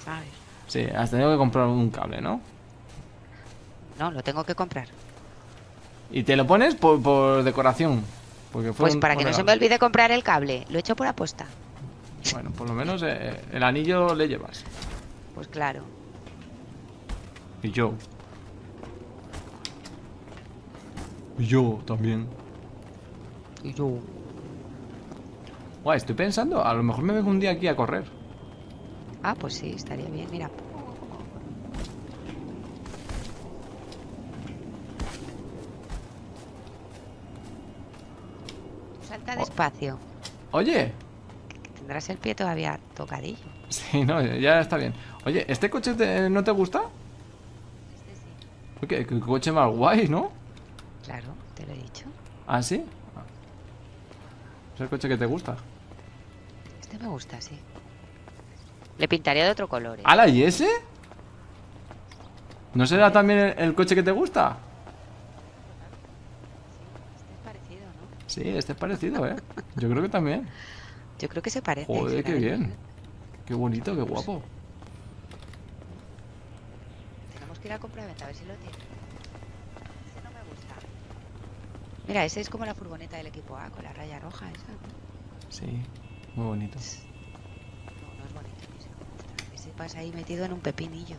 Speaker 1: ¿Sabes?
Speaker 2: Sí, has tenido que comprar un cable, ¿no?
Speaker 1: No, lo tengo que comprar.
Speaker 2: Y te lo pones por, por decoración. Porque fue
Speaker 1: Pues
Speaker 2: un-
Speaker 1: para
Speaker 2: un
Speaker 1: que no se me olvide comprar el cable. Lo he hecho por apuesta.
Speaker 2: Bueno, por lo menos eh, el anillo le llevas.
Speaker 1: Pues claro.
Speaker 2: Y yo. Y yo también.
Speaker 1: Y yo.
Speaker 2: Guay, estoy pensando, a lo mejor me vengo un día aquí a correr.
Speaker 1: Ah, pues sí, estaría bien. Mira. Salta
Speaker 2: Oh.
Speaker 1: despacio.
Speaker 2: Oye,
Speaker 1: Tendrás el pie todavía tocadillo.
Speaker 2: sí, no, ya está bien. Oye, ¿este coche te- no te gusta?
Speaker 1: Este sí.
Speaker 2: Qué, qué coche más guay, ¿no?
Speaker 1: Claro, te lo he dicho.
Speaker 2: ¿Ah, sí? Ah. Es el coche que te gusta.
Speaker 1: Este me gusta, sí. Le pintaría de otro color. ¿eh?
Speaker 2: ¿Ala, y ese? ¿No será también el, el coche que te gusta?
Speaker 1: Este.
Speaker 2: Sí, este es parecido, ¿eh? Yo creo que también.
Speaker 1: Yo creo que se parece.
Speaker 2: Joder, qué bien. Qué bonito, qué guapo.
Speaker 1: Tenemos que ir a compraventa a ver si lo tiene. Ese no me gusta. Mira, ese es como la furgoneta del equipo A con la raya roja esa.
Speaker 2: Sí, muy bonito.
Speaker 1: No, no es bonito, ese no me gusta. Ese pasa ahí metido en un pepinillo.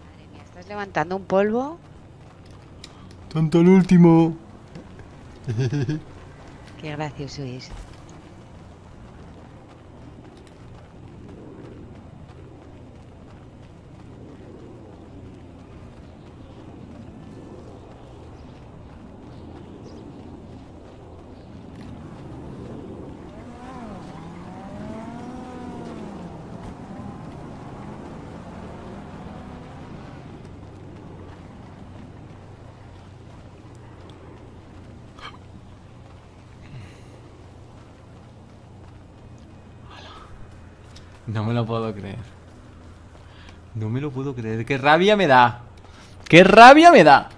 Speaker 1: Madre mía, estás levantando un polvo.
Speaker 2: Tanto el último.
Speaker 1: Qué gracioso es.
Speaker 2: No me lo puedo creer. No me lo puedo creer. ¡Qué rabia me da! ¡Qué rabia me da!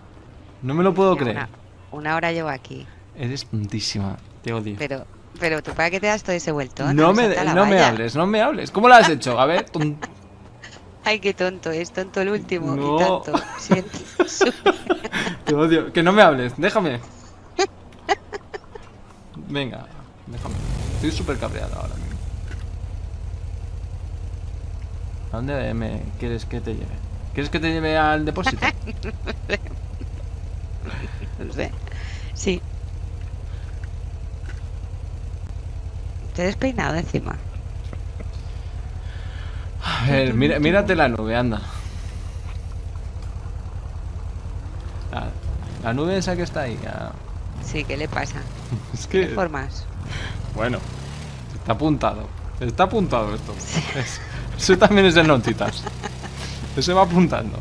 Speaker 2: No me lo puedo
Speaker 1: Mira,
Speaker 2: creer.
Speaker 1: Una, una hora llevo aquí.
Speaker 2: Eres tontísima. Te odio.
Speaker 1: Pero, pero tú para qué te das todo ese vuelto.
Speaker 2: No me, no me hables, no me hables. ¿Cómo lo has hecho? A ver,
Speaker 1: Ay, qué tonto, es tonto el último.
Speaker 2: No.
Speaker 1: Y tanto. Siento.
Speaker 2: te odio. Que no me hables, déjame. Venga, déjame. Estoy súper cabreado ahora mismo. ¿A dónde me quieres que te lleve? ¿Quieres que te lleve al depósito?
Speaker 1: lo sé. Sí. Te he despeinado encima.
Speaker 2: A ver, mira, mírate la nube, anda. La, la nube esa que está ahí. ya.
Speaker 1: Sí, ¿qué le pasa?
Speaker 2: Es
Speaker 1: ¿Qué
Speaker 2: que,
Speaker 1: formas?
Speaker 2: bueno, está apuntado. Está apuntado esto. Es- eso también es de notitas. Eso va apuntando.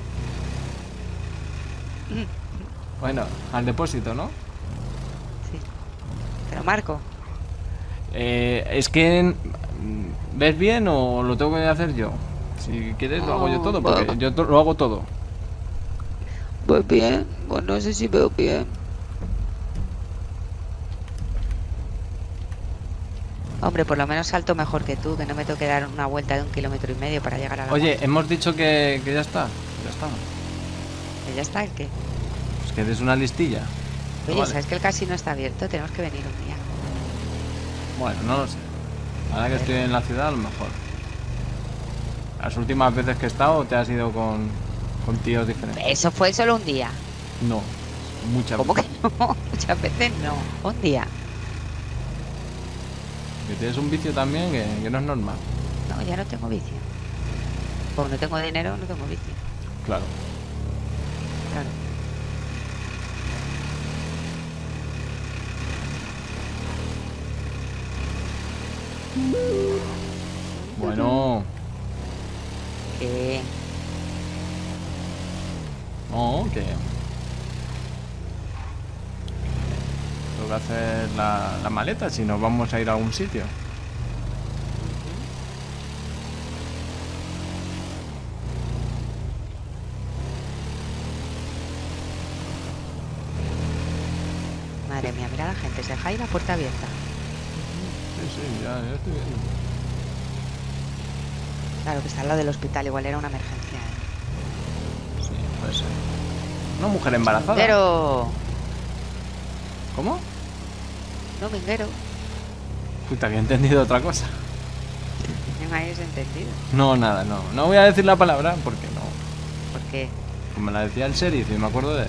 Speaker 2: Bueno, al depósito, ¿no?
Speaker 1: Sí. Pero Marco,
Speaker 2: Eh, es que... mm, ¿Ves bien o lo tengo que hacer yo? Si quieres lo hago yo todo, porque yo to- lo hago todo.
Speaker 1: pues bien, pues no sé si veo bien. Hombre, por lo menos salto mejor que tú, que no me tengo que dar una vuelta de un kilómetro y medio para llegar a la
Speaker 2: Oye, hemos dicho que, que ya está. Ya está.
Speaker 1: Ya está, ¿el qué?
Speaker 2: Pues que des una listilla.
Speaker 1: Oye,
Speaker 2: Vale.
Speaker 1: ¿sabes que el casino está abierto? Tenemos que venir un día.
Speaker 2: Bueno, no lo sé. Ahora que estoy en la ciudad, a lo mejor. Las últimas veces que he estado, te has ido con, con tíos diferentes.
Speaker 1: Eso fue solo un día.
Speaker 2: No, muchas
Speaker 1: ¿Cómo que
Speaker 2: veces.
Speaker 1: no? Muchas veces no. Un día.
Speaker 2: Que tienes un vicio también que, que no es normal.
Speaker 1: No, ya no tengo vicio. Como no tengo dinero, no tengo vicio.
Speaker 2: Claro.
Speaker 1: Claro.
Speaker 2: Bueno,
Speaker 1: Que
Speaker 2: no, que. Tengo que hacer la, la maleta si nos vamos a ir a algún sitio.
Speaker 1: Madre mía, mira la gente, se deja ahí la puerta abierta.
Speaker 2: Sí, sí, ya, ya estoy viendo.
Speaker 1: Claro, que está al lado del hospital, igual era una emergencia. ¿eh?
Speaker 2: Sí, puede ser. Una mujer embarazada.
Speaker 1: Minguero.
Speaker 2: ¿Cómo?
Speaker 1: No, minguero.
Speaker 2: Puta, había entendido otra cosa.
Speaker 1: No me hayas entendido.
Speaker 2: No, nada, no. No voy a decir la palabra porque no.
Speaker 1: ¿Por qué?
Speaker 2: Como me la decía el sheriff y me acuerdo de.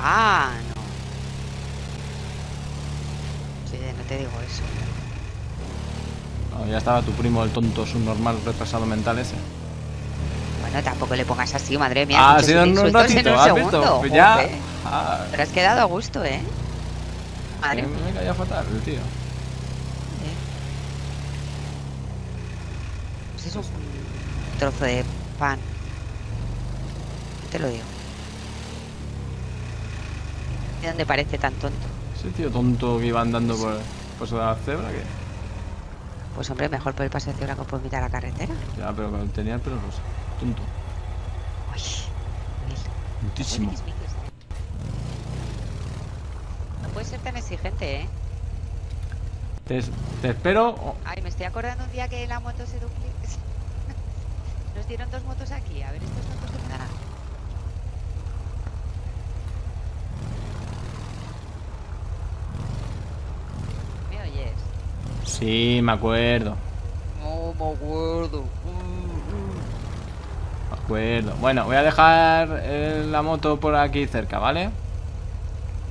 Speaker 1: Ah, no. Sí, no te digo eso.
Speaker 2: No, ya estaba tu primo, el tonto subnormal retrasado mental ese.
Speaker 1: Bueno, tampoco le pongas así, madre mía.
Speaker 2: Ah, ha sido en un
Speaker 1: en
Speaker 2: ratito,
Speaker 1: un
Speaker 2: ¿has
Speaker 1: segundo.
Speaker 2: visto? Ya.
Speaker 1: Joder.
Speaker 2: Ah,
Speaker 1: Pero has quedado a gusto, ¿eh? Madre mía.
Speaker 2: me caía fatal el tío.
Speaker 1: ¿eh? Pues es un trozo de pan. Te lo digo. ¿De dónde parece tan tonto?
Speaker 2: Ese tío tonto que iba andando por, por de la cebra que.
Speaker 1: Pues hombre, mejor por el paseo de cebra que por mitad de la carretera.
Speaker 2: Ya, pero tenía el pelo rosa. Tonto.
Speaker 1: Uy.
Speaker 2: Tontísimo.
Speaker 1: No puedes ser tan exigente, ¿eh?
Speaker 2: Te, te espero. oh,
Speaker 1: Ay, me estoy acordando un día que la moto se duplica. Nos dieron dos motos aquí. A ver estos motos me dan. ¿Me oyes?
Speaker 2: Sí, me acuerdo.
Speaker 1: No me acuerdo.
Speaker 2: Me acuerdo. Bueno, voy a dejar eh, la moto por aquí cerca, ¿vale?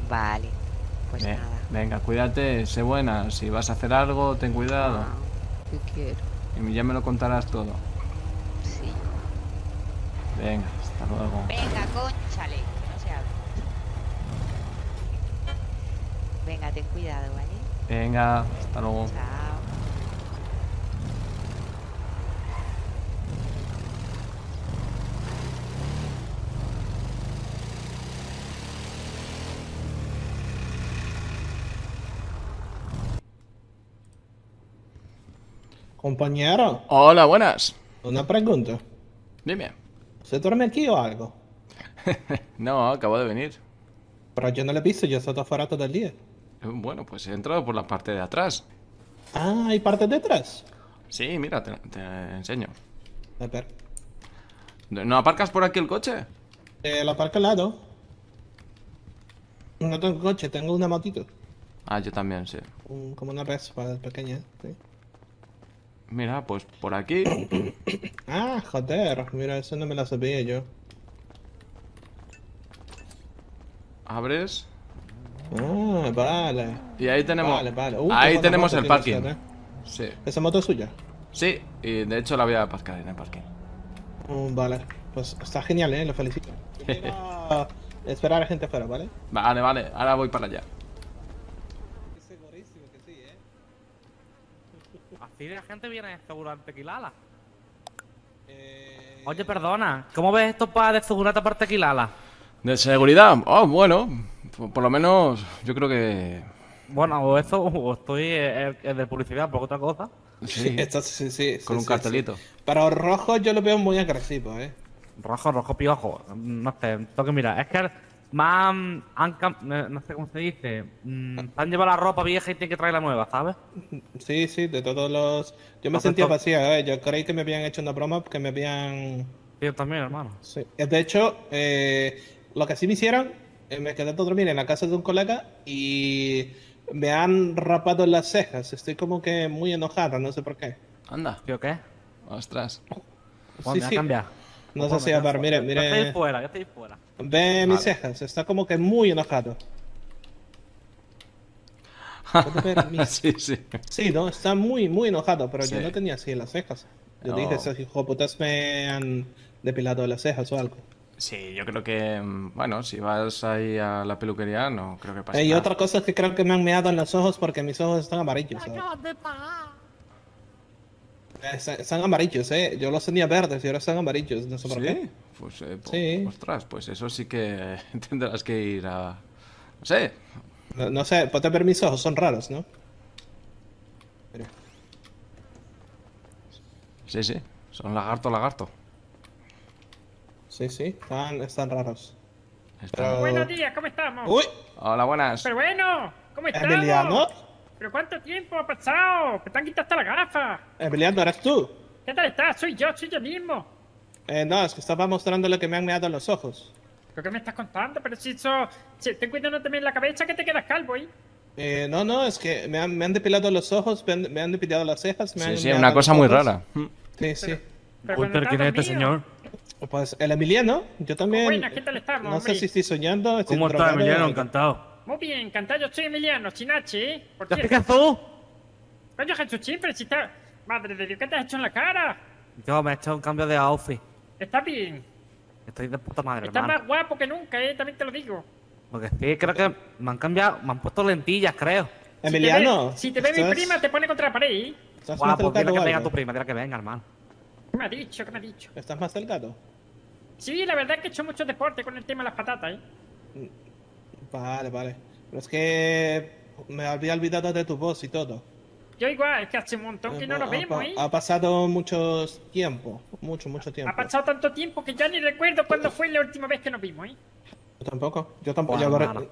Speaker 1: Vale. Pues nada.
Speaker 2: Venga, cuídate, sé buena. Si vas a hacer algo, ten cuidado.
Speaker 1: Ah, ¿Qué quiero?
Speaker 2: Y ya me lo contarás todo.
Speaker 1: Sí.
Speaker 2: Venga, hasta luego.
Speaker 1: Venga, conchale. Que no se habla. Venga, ten cuidado, ¿vale?
Speaker 2: Venga, hasta luego.
Speaker 1: Chao.
Speaker 3: Compañero,
Speaker 2: Hola, buenas.
Speaker 3: una pregunta.
Speaker 2: Dime.
Speaker 3: ¿Se duerme aquí o algo?
Speaker 2: No, acabo de venir.
Speaker 3: Pero yo no le he visto, yo estoy afuera todo el día.
Speaker 2: Eh, Bueno, pues he entrado por la parte de atrás.
Speaker 3: Ah, ¿hay parte detrás?
Speaker 2: Sí, mira, te, te enseño.
Speaker 3: A ver.
Speaker 2: ¿No aparcas por aquí el coche?
Speaker 3: Eh, la parca al lado. No tengo coche, tengo una motito.
Speaker 2: Ah, yo también, sí.
Speaker 3: Como una Vespa pequeña. sí.
Speaker 2: Mira, pues por aquí.
Speaker 3: Ah, joder, mira, eso no me lo sabía yo.
Speaker 2: Abres.
Speaker 3: Ah, vale.
Speaker 2: Y ahí tenemos.
Speaker 3: Vale, vale. Uh,
Speaker 2: ahí tenemos el parking.
Speaker 3: usted, ¿eh?
Speaker 2: Sí.
Speaker 3: ¿Esa moto es suya?
Speaker 2: Sí, y de hecho la voy a aparcar en el parking.
Speaker 3: Mm, vale. Pues está genial, ¿eh? Lo felicito. Quiero esperar a gente afuera, ¿vale?
Speaker 2: Vale, vale, ahora voy para allá.
Speaker 3: Segurísimo que sí, ¿eh?
Speaker 4: Así la gente viene seguro al tequilala.
Speaker 3: eh...
Speaker 4: Oye, perdona, ¿cómo ves esto para de segurata para tequilala?
Speaker 2: ¿De seguridad? Oh, bueno. Por, por lo menos yo creo que.
Speaker 4: Bueno, o eso, o estoy eh, eh, de publicidad por otra cosa.
Speaker 2: Sí.
Speaker 3: Esto sí, sí,
Speaker 2: Con
Speaker 3: sí,
Speaker 2: un cartelito.
Speaker 3: sí. Pero rojo yo lo veo muy agresivo, ¿eh?
Speaker 4: Rojo, rojo, piojo. No sé, tengo que mirar. Es que más han, no sé cómo se dice. mm, han llevado la ropa vieja y tienen que traer la nueva, ¿sabes?
Speaker 3: Sí, sí, de todos los... Yo me sentía vacío, ¿eh? Yo creí que me habían hecho una broma, que me habían...
Speaker 4: Yo también, hermano.
Speaker 3: Sí. De hecho, eh, lo que sí me hicieron, eh, me quedé a dormir en la casa de un colega y me han rapado las cejas. Estoy como que muy enojada, no sé por qué.
Speaker 2: Anda.
Speaker 4: ¿Tío qué?
Speaker 2: Ostras.
Speaker 4: Bueno,
Speaker 3: Sí,
Speaker 4: me ha
Speaker 3: sí.
Speaker 4: cambiado.
Speaker 3: No sé si, a ver, mire,
Speaker 4: Yo estoy
Speaker 3: mire,
Speaker 4: fuera, yo estoy fuera.
Speaker 3: Ve mis cejas, está como que muy enojado. ¿Puede ver mis-
Speaker 2: sí, sí.
Speaker 3: Sí, no, está muy, muy enojado, pero yo no tenía así las cejas. Yo
Speaker 2: No.
Speaker 3: dije, esos hijoputas me han depilado las cejas o algo.
Speaker 2: Sí, yo creo que. mm, Bueno, si vas ahí a la peluquería, no creo que pase.
Speaker 3: Eh, y
Speaker 2: nada.
Speaker 3: otra cosa es que creo que me han meado en los ojos porque mis ojos están amarillos. ¿sabes? Eh, Están, están amarillos, eh. Yo los tenía verdes y ahora están amarillos, no sé por
Speaker 2: ¿Sí?
Speaker 3: qué.
Speaker 2: Pues, eh, po-
Speaker 3: Sí.
Speaker 2: ostras, pues eso sí que tendrás que ir a. No sé.
Speaker 3: No, no sé, puedes ver mis ojos, son raros, ¿no? Mira.
Speaker 2: Sí, sí. Son lagarto, lagarto.
Speaker 3: Sí, sí, están, están raros. Pero-
Speaker 5: Buenos días, ¿cómo estamos?
Speaker 3: ¡Uy!
Speaker 2: Hola, buenas.
Speaker 5: Pero bueno, ¿cómo estamos?
Speaker 3: ¿Emiliano?
Speaker 5: ¿Pero cuánto tiempo ha pasado? Me te han quitado hasta la gafa.
Speaker 3: Emiliano, ¿eres tú?
Speaker 5: ¿Qué tal estás? Soy yo, soy yo mismo.
Speaker 3: Eh, no, es que estaba mostrándole que me han meado en los ojos.
Speaker 5: ¿Pero qué me estás contando? Pero si eso... Si ten cuidado también la cabeza que te quedas calvo, ¿eh?
Speaker 3: Eh, no, no, es que me han, me han depilado los ojos, me han, me han depilado las cejas, me
Speaker 2: Sí,
Speaker 3: han
Speaker 2: sí, una cosa muy rara. Mm.
Speaker 3: Sí, sí.
Speaker 4: Walter, ¿quién es este señor?
Speaker 3: Pues el Emiliano, yo también.
Speaker 5: Buenas, ¿qué tal estamos,
Speaker 3: No sé
Speaker 5: hombre?
Speaker 3: si estoy soñando. estoy
Speaker 4: ¿Cómo
Speaker 3: drogado,
Speaker 4: Emiliano? Encantado.
Speaker 5: Muy bien, encantado. Yo soy Emiliano, sin H, ¿eh? Por
Speaker 4: ¿Qué haces tú?
Speaker 5: Coño, Jesús, siempre si está... Madre de Dios, ¿qué te has hecho en la cara?
Speaker 4: Yo me he hecho un cambio de outfit.
Speaker 5: Está bien.
Speaker 4: Estoy de puta madre,
Speaker 5: Estás
Speaker 4: hermano.
Speaker 5: más guapo que nunca, ¿eh? También te lo digo.
Speaker 4: Porque sí, creo que me han cambiado, me han puesto lentillas, creo.
Speaker 3: Emiliano.
Speaker 5: Si te ve, si te ve mi prima, te pone contra la pared, ¿eh?
Speaker 3: ¿Estás
Speaker 4: Guau,
Speaker 3: más
Speaker 4: pues dile que venga tu prima, dile que venga, hermano.
Speaker 5: ¿Qué me ha dicho? ¿Qué me ha dicho?
Speaker 3: ¿Estás más delgado?
Speaker 5: Sí, la verdad es que he hecho mucho deporte con el tema de las patatas, ¿eh?
Speaker 3: Vale, vale. Pero es que me había olvidado de tu voz y todo.
Speaker 5: Yo igual, es que hace un montón que no nos vemos,
Speaker 3: ha,
Speaker 5: ¿eh?
Speaker 3: ha pasado mucho tiempo. Mucho, mucho tiempo.
Speaker 5: Ha pasado tanto tiempo que ya ni recuerdo cuándo fue la última vez que nos vimos, ¿eh?
Speaker 3: Yo tampoco. Yo tampoco.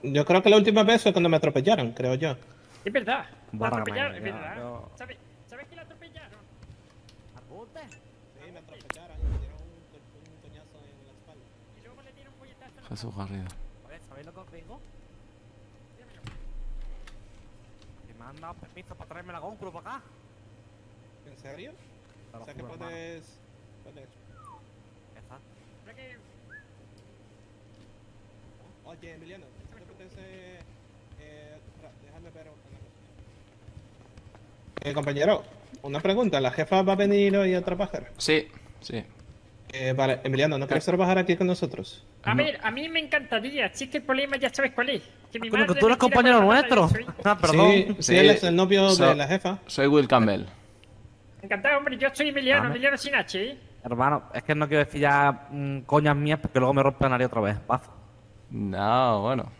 Speaker 3: Yo, creo que la última vez fue cuando me atropellaron, creo yo.
Speaker 5: Es verdad.
Speaker 4: Bueno,
Speaker 5: atropellaron, es verdad.
Speaker 4: yo-
Speaker 5: ¿Sabes ¿Sabes que la atropellaron?
Speaker 3: Sí, me atropellaron y me dieron un, coñazo en la espalda.
Speaker 5: Y luego le dieron un puñetazo
Speaker 2: Jesús Garrido.
Speaker 4: Oye, ¿sabéis lo que os digo? Que me han dado permiso para traerme la GoPro para acá.
Speaker 3: ¿En serio?
Speaker 4: Te
Speaker 3: O sea que puedes... puedes-
Speaker 4: Exacto.
Speaker 5: ¿Sabes que-
Speaker 3: Oye, Emiliano, ¿no te apetece... Eh, déjame ver una cosa. Eh, compañero, una pregunta. ¿La jefa va a venir hoy a trabajar?
Speaker 2: Sí, sí.
Speaker 3: Eh, vale, Emiliano, ¿no quieres trabajar aquí con nosotros?
Speaker 5: A ver, a mí me encantaría. Si es que el problema ya sabes cuál es. Que mi
Speaker 4: Pero
Speaker 5: madre
Speaker 4: que tú eres compañero nuestro. Ah, perdón.
Speaker 3: Sí, sí,
Speaker 2: Sí.
Speaker 3: él es el novio
Speaker 2: So-
Speaker 3: de la jefa.
Speaker 2: Soy Will Campbell.
Speaker 5: Encantado, hombre. Yo soy Emiliano,
Speaker 4: Vale.
Speaker 5: Emiliano sin H, ¿eh?
Speaker 4: Hermano, es que no quiero decir ya mm, coñas mías porque luego me rompe la nariz otra vez. Paz.
Speaker 2: No, bueno.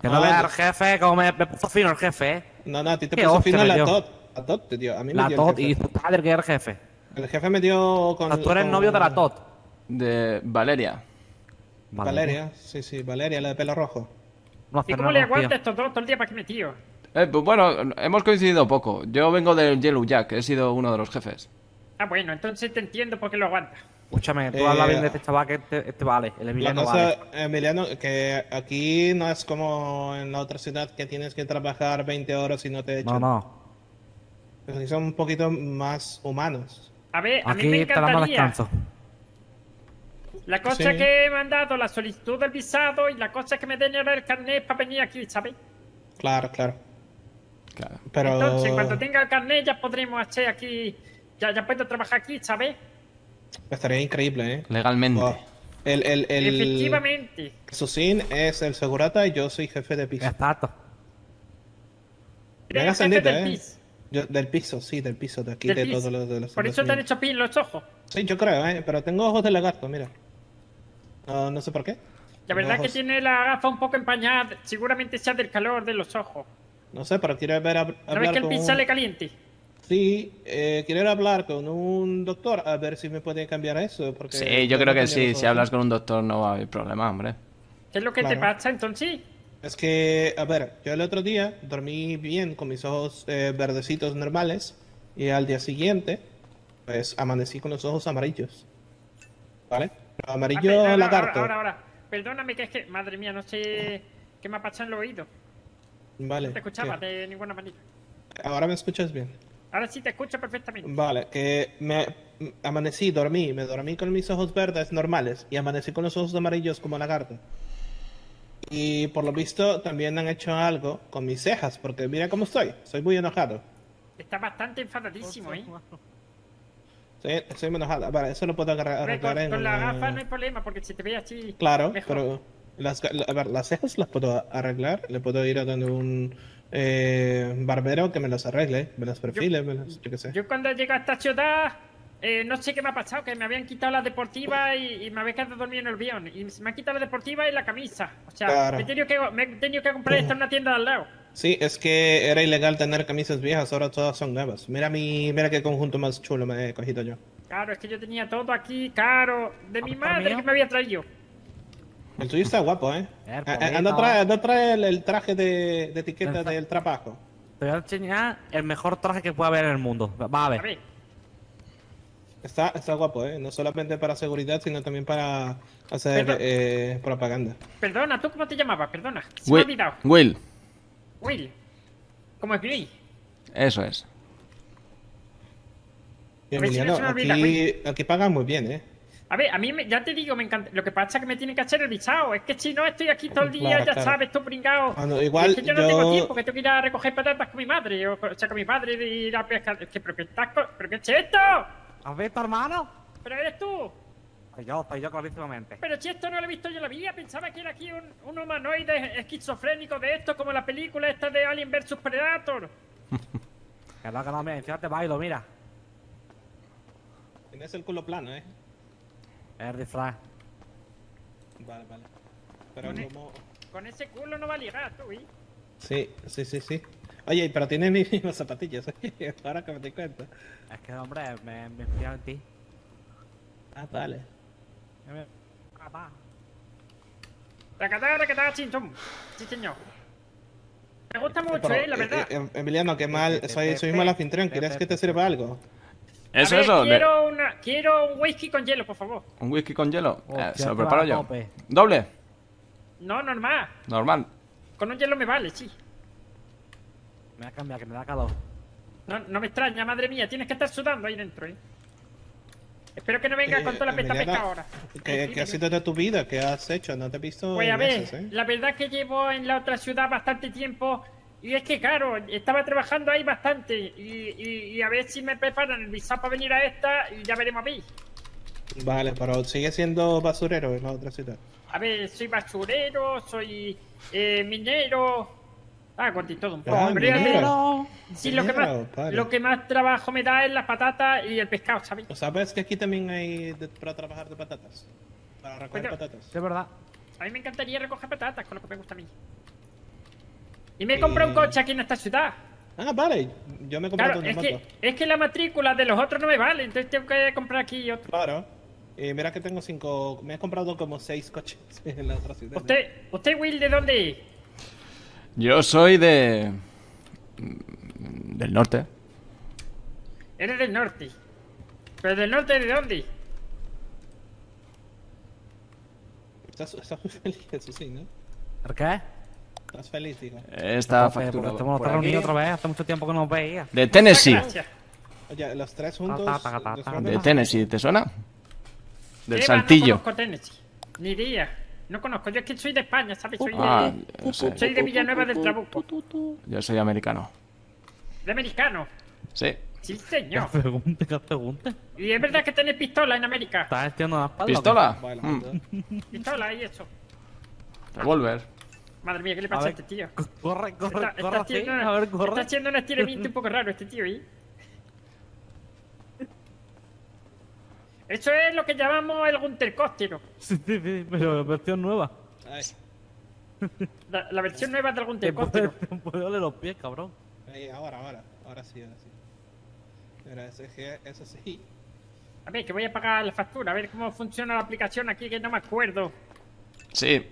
Speaker 4: Que no
Speaker 3: Ah,
Speaker 4: veas al jefe como me, me puso fino el jefe, eh.
Speaker 3: No, no, a ti te puso
Speaker 4: hostia
Speaker 3: fino la
Speaker 4: dio.
Speaker 3: TOT. La TOT te dio. A mí me
Speaker 4: La
Speaker 3: dio
Speaker 4: TOT
Speaker 3: el
Speaker 4: y su padre que era el jefe.
Speaker 3: El jefe me dio con...
Speaker 4: O sea, tú eres
Speaker 3: con
Speaker 4: novio de la TOT.
Speaker 2: De Valeria.
Speaker 4: Vale.
Speaker 3: Valeria, sí, sí, Valeria, la de pelo rojo.
Speaker 4: No
Speaker 5: ¿Y cómo le aguanta estos dos todo el día para que me tío?
Speaker 2: Eh, pues bueno, hemos coincidido poco. Yo vengo del Yellow Jack, he sido uno de los jefes.
Speaker 5: Ah, bueno, entonces te entiendo por qué lo aguanta.
Speaker 4: Escúchame, tú
Speaker 3: Eh,
Speaker 4: hablas bien de este chaval que este, este vale, el
Speaker 3: La
Speaker 4: Emiliano
Speaker 3: cosa,
Speaker 4: vale.
Speaker 3: Emiliano, que aquí no es como en la otra ciudad que tienes que trabajar 20 horas y no te
Speaker 4: No,
Speaker 3: echan.
Speaker 4: no.
Speaker 3: Aquí son un poquito más humanos.
Speaker 5: A ver, a mí me
Speaker 4: Aquí te damos
Speaker 5: encantaría.
Speaker 4: descanso.
Speaker 5: La cosa
Speaker 3: Sí.
Speaker 5: que me han dado la solicitud del visado y la cosa que me den ahora el carnet para venir aquí, ¿sabes?
Speaker 3: Claro, claro.
Speaker 2: Claro.
Speaker 3: Pero.
Speaker 5: Entonces, cuando tenga el carnet ya podremos hacer aquí... Ya, ya puedo trabajar aquí, ¿sabes?
Speaker 3: Estaría increíble, ¿eh?
Speaker 2: Legalmente.
Speaker 3: Wow. El, el, el...
Speaker 5: Efectivamente.
Speaker 3: Susín es el segurata y yo soy jefe de piso.
Speaker 4: Exacto.
Speaker 3: Me han ascendido, ¿eh? Yo- del piso, sí, del piso, de aquí,
Speaker 5: Del
Speaker 3: de todos los de los
Speaker 5: Por eso te han hecho pin los ojos.
Speaker 3: Sí, yo creo, ¿eh? Pero tengo ojos de lagarto, mira. No, no sé por qué.
Speaker 5: La verdad que
Speaker 3: ojos-
Speaker 5: tiene la gafa un poco empañada. Seguramente sea del calor de los ojos.
Speaker 3: No sé, pero quiero ver, hab-
Speaker 5: ¿Sabes
Speaker 3: hablar
Speaker 5: que el
Speaker 3: con
Speaker 5: pis
Speaker 3: un-
Speaker 5: sale caliente?
Speaker 3: Sí, eh, quiero a hablar con un doctor a ver si me puede cambiar eso. Porque
Speaker 2: Sí, yo
Speaker 3: no
Speaker 2: creo que sí. Si hablas con un doctor no va a haber problema, hombre.
Speaker 5: ¿Qué es lo que te
Speaker 3: Claro.
Speaker 5: pasa entonces?
Speaker 3: Es que, a ver, yo el otro día dormí bien con mis ojos eh, verdecitos normales y al día siguiente, pues amanecí con los ojos amarillos. ¿Vale? Pero
Speaker 5: Ah,
Speaker 3: amarillo
Speaker 5: pe- ahora,
Speaker 3: lagarto.
Speaker 5: Ahora, ahora, Perdóname que es que, madre mía, no sé qué me ha pasado en los oídos.
Speaker 3: Vale.
Speaker 5: No te escuchaba
Speaker 3: ¿qué?
Speaker 5: de ninguna manera.
Speaker 3: Ahora me escuchas bien.
Speaker 5: Ahora sí te escucho perfectamente.
Speaker 3: Vale, que me amanecí, dormí, me dormí con mis ojos verdes normales y amanecí con los ojos amarillos como lagarto. Y por lo visto también han hecho algo con mis cejas, porque mira cómo estoy, estoy muy enojado.
Speaker 5: Está bastante enfadadísimo, ¿eh?
Speaker 3: Sí, estoy. Vale, eso lo puedo agarrar, arreglar
Speaker 5: con,
Speaker 3: en
Speaker 5: con la gafa no hay problema porque si te ve así.
Speaker 3: Claro,
Speaker 5: mejor.
Speaker 3: pero las, a ver, las cejas las puedo arreglar, le puedo ir a donde un eh, barbero que me las arregle, me las perfile, me las, yo qué sé.
Speaker 5: Yo cuando llegué a esta ciudad, eh, no sé qué me ha pasado, que me habían quitado la deportiva y, y me había quedado dormido en el avión. Y me han quitado la deportiva y la camisa. O sea,
Speaker 3: Claro.
Speaker 5: me, he tenido que, me he tenido que comprar esto en una tienda de al lado.
Speaker 3: Sí, es que era ilegal tener camisas viejas, ahora todas son nuevas. Mira mi, mira qué conjunto más chulo me he cogido yo.
Speaker 5: Claro, es que yo tenía todo aquí caro de mi
Speaker 4: ¿Por
Speaker 5: madre
Speaker 4: mío?
Speaker 5: que me había traído.
Speaker 3: El tuyo está guapo, ¿eh? Ah, ah,
Speaker 4: bonito.
Speaker 3: Anda trae, anda trae el, el traje de, de etiqueta del trabajo.
Speaker 4: Te voy a enseñar el mejor traje que puede haber en el mundo. Va a
Speaker 5: A
Speaker 4: ver.
Speaker 3: Está, está guapo, ¿eh? No solamente para seguridad, sino también para hacer eh, propaganda.
Speaker 5: perdona, ¿tú cómo te llamabas? Perdona, se me ha
Speaker 2: Will.
Speaker 5: olvidado.
Speaker 2: Will.
Speaker 5: Will. ¿Cómo es Will?
Speaker 2: Eso es.
Speaker 3: Y Emiliano,
Speaker 5: se me olvida,
Speaker 3: aquí, aquí pagan muy bien, ¿eh?
Speaker 5: A ver, a mí me- ya te digo, me encanta. Lo que pasa es que me tienen que hacer el visado. Es que si no estoy aquí todo el día,
Speaker 3: Claro,
Speaker 5: ya
Speaker 3: claro.
Speaker 5: sabes, tú pringado.
Speaker 3: Bueno, igual
Speaker 5: es que yo no
Speaker 3: yo-
Speaker 5: tengo tiempo, que tengo que ir a recoger patatas con mi madre. O, o sea, con mi padre de ir a pescar. Es que, ¿pero qué estás co- ¿Pero qué es esto?
Speaker 4: ¿Has visto, hermano?
Speaker 5: ¿Pero eres tú?
Speaker 4: Soy yo, soy yo clarísimamente.
Speaker 5: Pero si esto no lo he visto yo en la vida, pensaba que era aquí un, un humanoide esquizofrénico de esto, como la película esta de Alien vs Predator.
Speaker 4: Que no, que no, mira, encima te bailo, mira.
Speaker 3: Tienes el culo plano, ¿eh?
Speaker 4: Es el disfraz.
Speaker 3: Vale, vale. Pero
Speaker 5: Pone-
Speaker 3: como...
Speaker 5: Con ese culo no va a ligar, tú, ¿eh?
Speaker 3: Sí, sí, sí, sí. Oye, pero tienes mis mismas zapatillas, ¿eh? ahora que me doy cuenta.
Speaker 4: Es que, hombre, me, me en ti.
Speaker 3: Ah, vale.
Speaker 4: Me- Papá.
Speaker 5: Racatá, racatá, chinchum. Sí, señor. Me gusta mucho,
Speaker 3: Pero,
Speaker 5: eh, la
Speaker 3: eh,
Speaker 5: verdad.
Speaker 3: eh, Emiliano, qué mal, soy, soy mal anfitrión, ¿quieres que te sirva algo?
Speaker 2: Eso,
Speaker 5: a ver,
Speaker 2: eso.
Speaker 5: Quiero, una, quiero un whisky con hielo, por favor.
Speaker 2: Un whisky con hielo.
Speaker 4: Oh,
Speaker 2: Eh, se lo
Speaker 4: va
Speaker 2: preparo yo.
Speaker 4: tope.
Speaker 2: Doble.
Speaker 5: No, normal.
Speaker 2: Normal.
Speaker 5: Con un hielo me vale, sí.
Speaker 4: Me voy a cambiar, que me da calor.
Speaker 5: No, no me extraña, madre mía. Tienes que estar sudando ahí dentro, eh. Espero que no venga
Speaker 3: Eh,
Speaker 5: con toda la pesta pesca ahora.
Speaker 3: ¿Qué, qué ha
Speaker 5: sí.
Speaker 3: sido de tu vida? ¿Qué has hecho? No te he visto
Speaker 5: Pues a ver,
Speaker 3: meses, ¿eh?
Speaker 5: la verdad que llevo en la otra ciudad bastante tiempo y es que claro, estaba trabajando ahí bastante y, y- y a ver si me preparan el visado para venir a esta y ya veremos a ver.
Speaker 3: Vale, pero sigue siendo basurero en la otra ciudad.
Speaker 5: A ver, soy basurero, soy eh, minero. Ah, todo un poco.
Speaker 3: Ah.
Speaker 5: Sí, lo que, más, lo que más trabajo me da es las patatas y el pescado, ¿sabes?
Speaker 3: ¿Sabes que aquí también hay de- para trabajar de patatas? Para recoger
Speaker 5: Bueno.
Speaker 3: patatas.
Speaker 4: Es verdad.
Speaker 5: A mí me encantaría recoger patatas con lo que me gusta a mí. Y me he comprado un coche aquí en esta ciudad.
Speaker 3: Ah, vale. Yo me he comprado
Speaker 5: Claro,
Speaker 3: una
Speaker 5: es
Speaker 3: moto.
Speaker 5: que, es que la matrícula de los otros no me vale, entonces tengo que comprar aquí otro.
Speaker 3: Claro. Mira que tengo cinco... Me he comprado como seis coches en la otra ciudad.
Speaker 5: ¿Usted, usted Will, de dónde es?
Speaker 2: Yo soy de. del norte.
Speaker 5: Eres del norte. ¿Pero del norte de dónde?
Speaker 3: Estás, estás muy feliz, eso sí, ¿no?
Speaker 4: ¿Por qué?
Speaker 3: Estás feliz, digo.
Speaker 2: Esta
Speaker 4: Porque-
Speaker 2: factura.
Speaker 4: Estamos
Speaker 2: por
Speaker 4: reunidos otra vez. Hace mucho tiempo que no nos veía.
Speaker 2: De Tennessee.
Speaker 3: Oye, los tres juntos...
Speaker 4: Ta, ta, ta,
Speaker 2: De Tennessee, ¿te suena? Del
Speaker 5: Eva,
Speaker 2: Saltillo.
Speaker 5: No conozco Tennessee. Ni idea. No conozco, yo es que soy de España, ¿sabes? Soy
Speaker 2: Ah,
Speaker 5: de, soy de Villanueva del Trabuco.
Speaker 2: Yo soy americano.
Speaker 5: De americano.
Speaker 2: Sí.
Speaker 5: Sí, señor.
Speaker 4: Pregunte, ¿qué pregunte?
Speaker 5: Y es verdad que tenéis pistola en América.
Speaker 4: ¿Estás estiando la espalda?
Speaker 2: ¿Pistola? Mm,
Speaker 5: Pistola y eso.
Speaker 2: Revólver.
Speaker 5: Madre mía, ¿qué le pasa a,
Speaker 4: ver.
Speaker 5: este tío?
Speaker 4: qué? Corre, corre,
Speaker 5: Está,
Speaker 4: corre
Speaker 5: está haciendo,
Speaker 4: A
Speaker 5: una-
Speaker 4: ver,
Speaker 5: está
Speaker 4: corre.
Speaker 5: haciendo un estiramiento un poco raro este tío, ¿eh? Eso es lo que llamamos el Guntercóptero.
Speaker 4: Sí, sí, sí, pero versión nueva.
Speaker 3: Ay,
Speaker 5: La, la versión nueva del
Speaker 4: Te puede,
Speaker 5: Guntercóptero.
Speaker 4: te puede oler los pies, cabrón.
Speaker 3: ay, ahora, ahora. Ahora sí, ahora sí. Mira, eso, eso sí.
Speaker 5: A ver, que voy a pagar la factura, a ver cómo funciona la aplicación aquí, que no me acuerdo.
Speaker 2: Sí.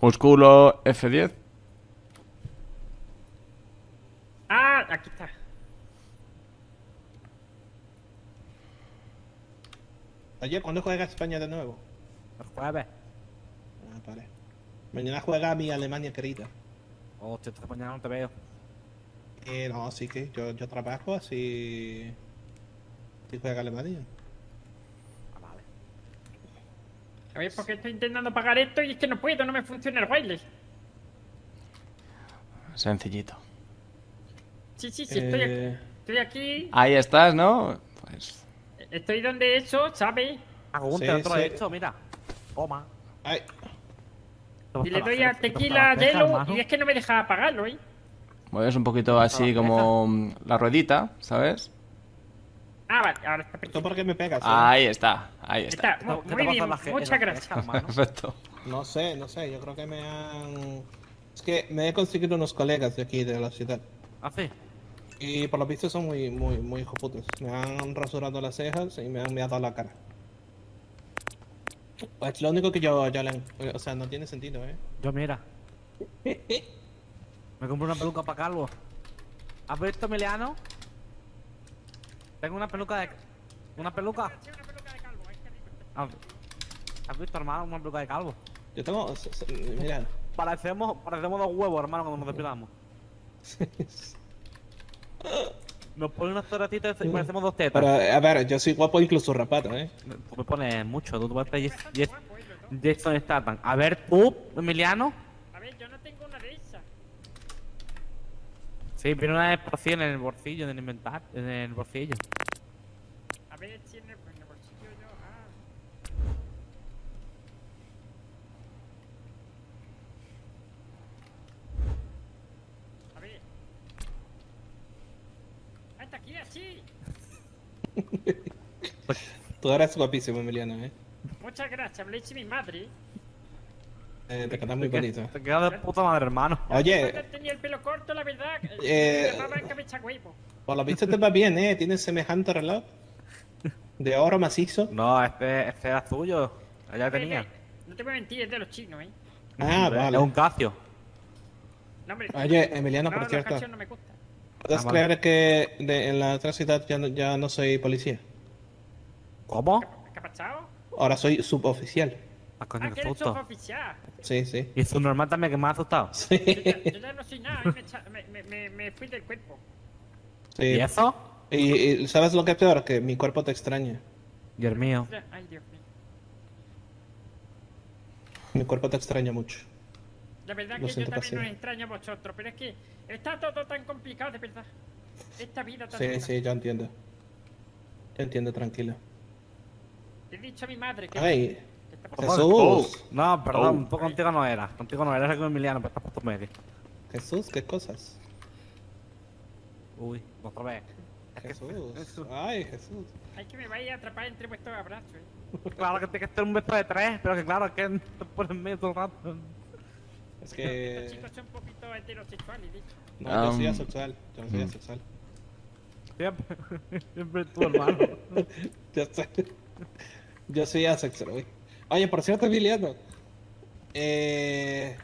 Speaker 2: Músculo F10.
Speaker 5: Ah, aquí está.
Speaker 3: Oye, ¿cuándo juega España de nuevo?
Speaker 4: El jueves.
Speaker 3: Ah, vale. Mañana juega mi Alemania querida.
Speaker 4: Hostia, esta mañana no te veo.
Speaker 3: Eh, no, sí que yo, yo trabajo así. Si juega Alemania.
Speaker 4: Ah, vale.
Speaker 5: A ver, porque estoy intentando pagar esto y es que no puedo, no me funciona el wireless.
Speaker 2: Sencillito.
Speaker 5: Sí, sí, sí, estoy, aquí,
Speaker 3: Eh,
Speaker 5: estoy aquí.
Speaker 2: Ahí estás, ¿no? Pues.
Speaker 5: Estoy donde eso, ¿sabes?
Speaker 4: Pregunte,
Speaker 3: Sí,
Speaker 4: otro
Speaker 3: sí.
Speaker 4: hecho, mira. Toma.
Speaker 3: ay,
Speaker 5: Y le doy a tequila de Elo y es que no me deja apagarlo, ¿eh?
Speaker 2: Mueves un poquito así como la ruedita, ¿sabes?
Speaker 5: Ah, vale, ahora está
Speaker 3: ¿tú
Speaker 5: perfecto.
Speaker 3: por qué me pegas? eh?
Speaker 2: Ahí está, ahí está.
Speaker 5: Está, mu- muy bien, muchas gracias.
Speaker 2: Perfecto.
Speaker 3: No sé, no sé, yo creo que me han... Es que me he conseguido unos colegas de aquí, de la ciudad.
Speaker 4: ¿Ah, sí?
Speaker 3: Y por lo visto son muy, muy, muy hijoputos. Me han rasurado las cejas y me han meado la cara. Es lo único que yo, yo le. O sea, no tiene sentido, ¿eh?
Speaker 4: Yo, mira. Me compré una peluca para calvo. ¿Has visto, Emiliano? Tengo una peluca de... ¿Una peluca? Ah, ¿Has visto, hermano? Una peluca de calvo.
Speaker 3: Yo tengo... Mira.
Speaker 4: Parecemos, parecemos dos huevos, hermano, cuando nos despidamos. Nos pone unas torretitas y parecemos dos tetas.
Speaker 3: Pero, a ver, yo soy guapo incluso rapado, ¿eh?
Speaker 4: Tú me pones mucho, tú Jas- Jason Statham. A ver, tú, Emiliano.
Speaker 5: A ver, yo no tengo una de esas.
Speaker 4: Sí, viene una vez por cien en el bolsillo, en el inventario, en el bolsillo.
Speaker 5: A ver si en el, en el bolsillo yo. Ah. A ver. Ah, está aquí, así.
Speaker 3: Tú eres guapísimo, Emiliano, ¿eh?
Speaker 5: Muchas gracias, me lo dice mi madre.
Speaker 3: Eh, te quedas muy bonito.
Speaker 4: Te quedas de puta madre, hermano.
Speaker 3: Oye,
Speaker 5: tenía el pelo corto, la verdad.
Speaker 3: Eh, por lo visto te va bien, ¿eh? Tienes semejante reloj. De oro macizo.
Speaker 4: No, este, este era tuyo. Ya tenía.
Speaker 5: No te voy a mentir, es de los chinos, ¿eh?
Speaker 3: Ah, vale.
Speaker 4: Es un.
Speaker 5: No, hombre,
Speaker 3: Oye, Emiliano,
Speaker 5: no,
Speaker 3: por cierto.
Speaker 5: canción no me gusta.
Speaker 3: ¿Puedes
Speaker 4: Ah, vale.
Speaker 3: creer que de- en la otra ciudad ya no, ya no soy policía?
Speaker 4: ¿Cómo?
Speaker 5: ¿Qué ha pasado?
Speaker 3: Ahora soy suboficial.
Speaker 4: Ah, coño,
Speaker 5: Ah,
Speaker 4: qué
Speaker 5: que eres
Speaker 4: susto.
Speaker 5: oficial.
Speaker 3: Sí, sí.
Speaker 4: Y su normal también, que me ha asustado.
Speaker 3: Sí.
Speaker 5: Yo ya, yo ya no soy nada, me, me, me, me fui del cuerpo.
Speaker 3: sí.
Speaker 4: ¿Y eso?
Speaker 3: Y, y ¿sabes lo que es peor? Que mi cuerpo te extraña.
Speaker 4: Y el mío.
Speaker 5: Ay, Dios mío.
Speaker 3: Mi cuerpo te extraña mucho.
Speaker 5: La verdad
Speaker 3: Lo
Speaker 5: que yo también os extraño a vosotros, pero es que está todo tan complicado, de verdad. Esta vida tan
Speaker 3: Sí,
Speaker 5: dura.
Speaker 3: sí, yo entiendo. Yo entiendo, tranquilo.
Speaker 5: Le he dicho a mi madre que...
Speaker 3: Ay,
Speaker 5: que está pasando.
Speaker 3: Jesús.
Speaker 4: No, perdón,
Speaker 2: Oh.
Speaker 4: contigo no era. Contigo no era, era con Emiliano, pero estás puesto medio.
Speaker 3: Jesús, qué cosas.
Speaker 4: Uy, otra vez.
Speaker 3: Jesús. Ay, Jesús.
Speaker 5: Hay que me vaya a atrapar entre vuestros abrazos, ¿eh?
Speaker 4: Claro que tiene que ser un beso de tres, pero que claro, que te pones medio todo el rato.
Speaker 3: Es
Speaker 5: Estos
Speaker 3: que.
Speaker 5: chicos son un poquito heterosexuales, ¿eh?
Speaker 3: No, yo soy
Speaker 2: Um,
Speaker 3: asexual. Yo soy
Speaker 2: mm.
Speaker 3: asexual.
Speaker 4: Siempre, siempre tú, hermano.
Speaker 3: Yo soy. Yo soy asexual. uy. Oye, por cierto, Emiliano. Eh.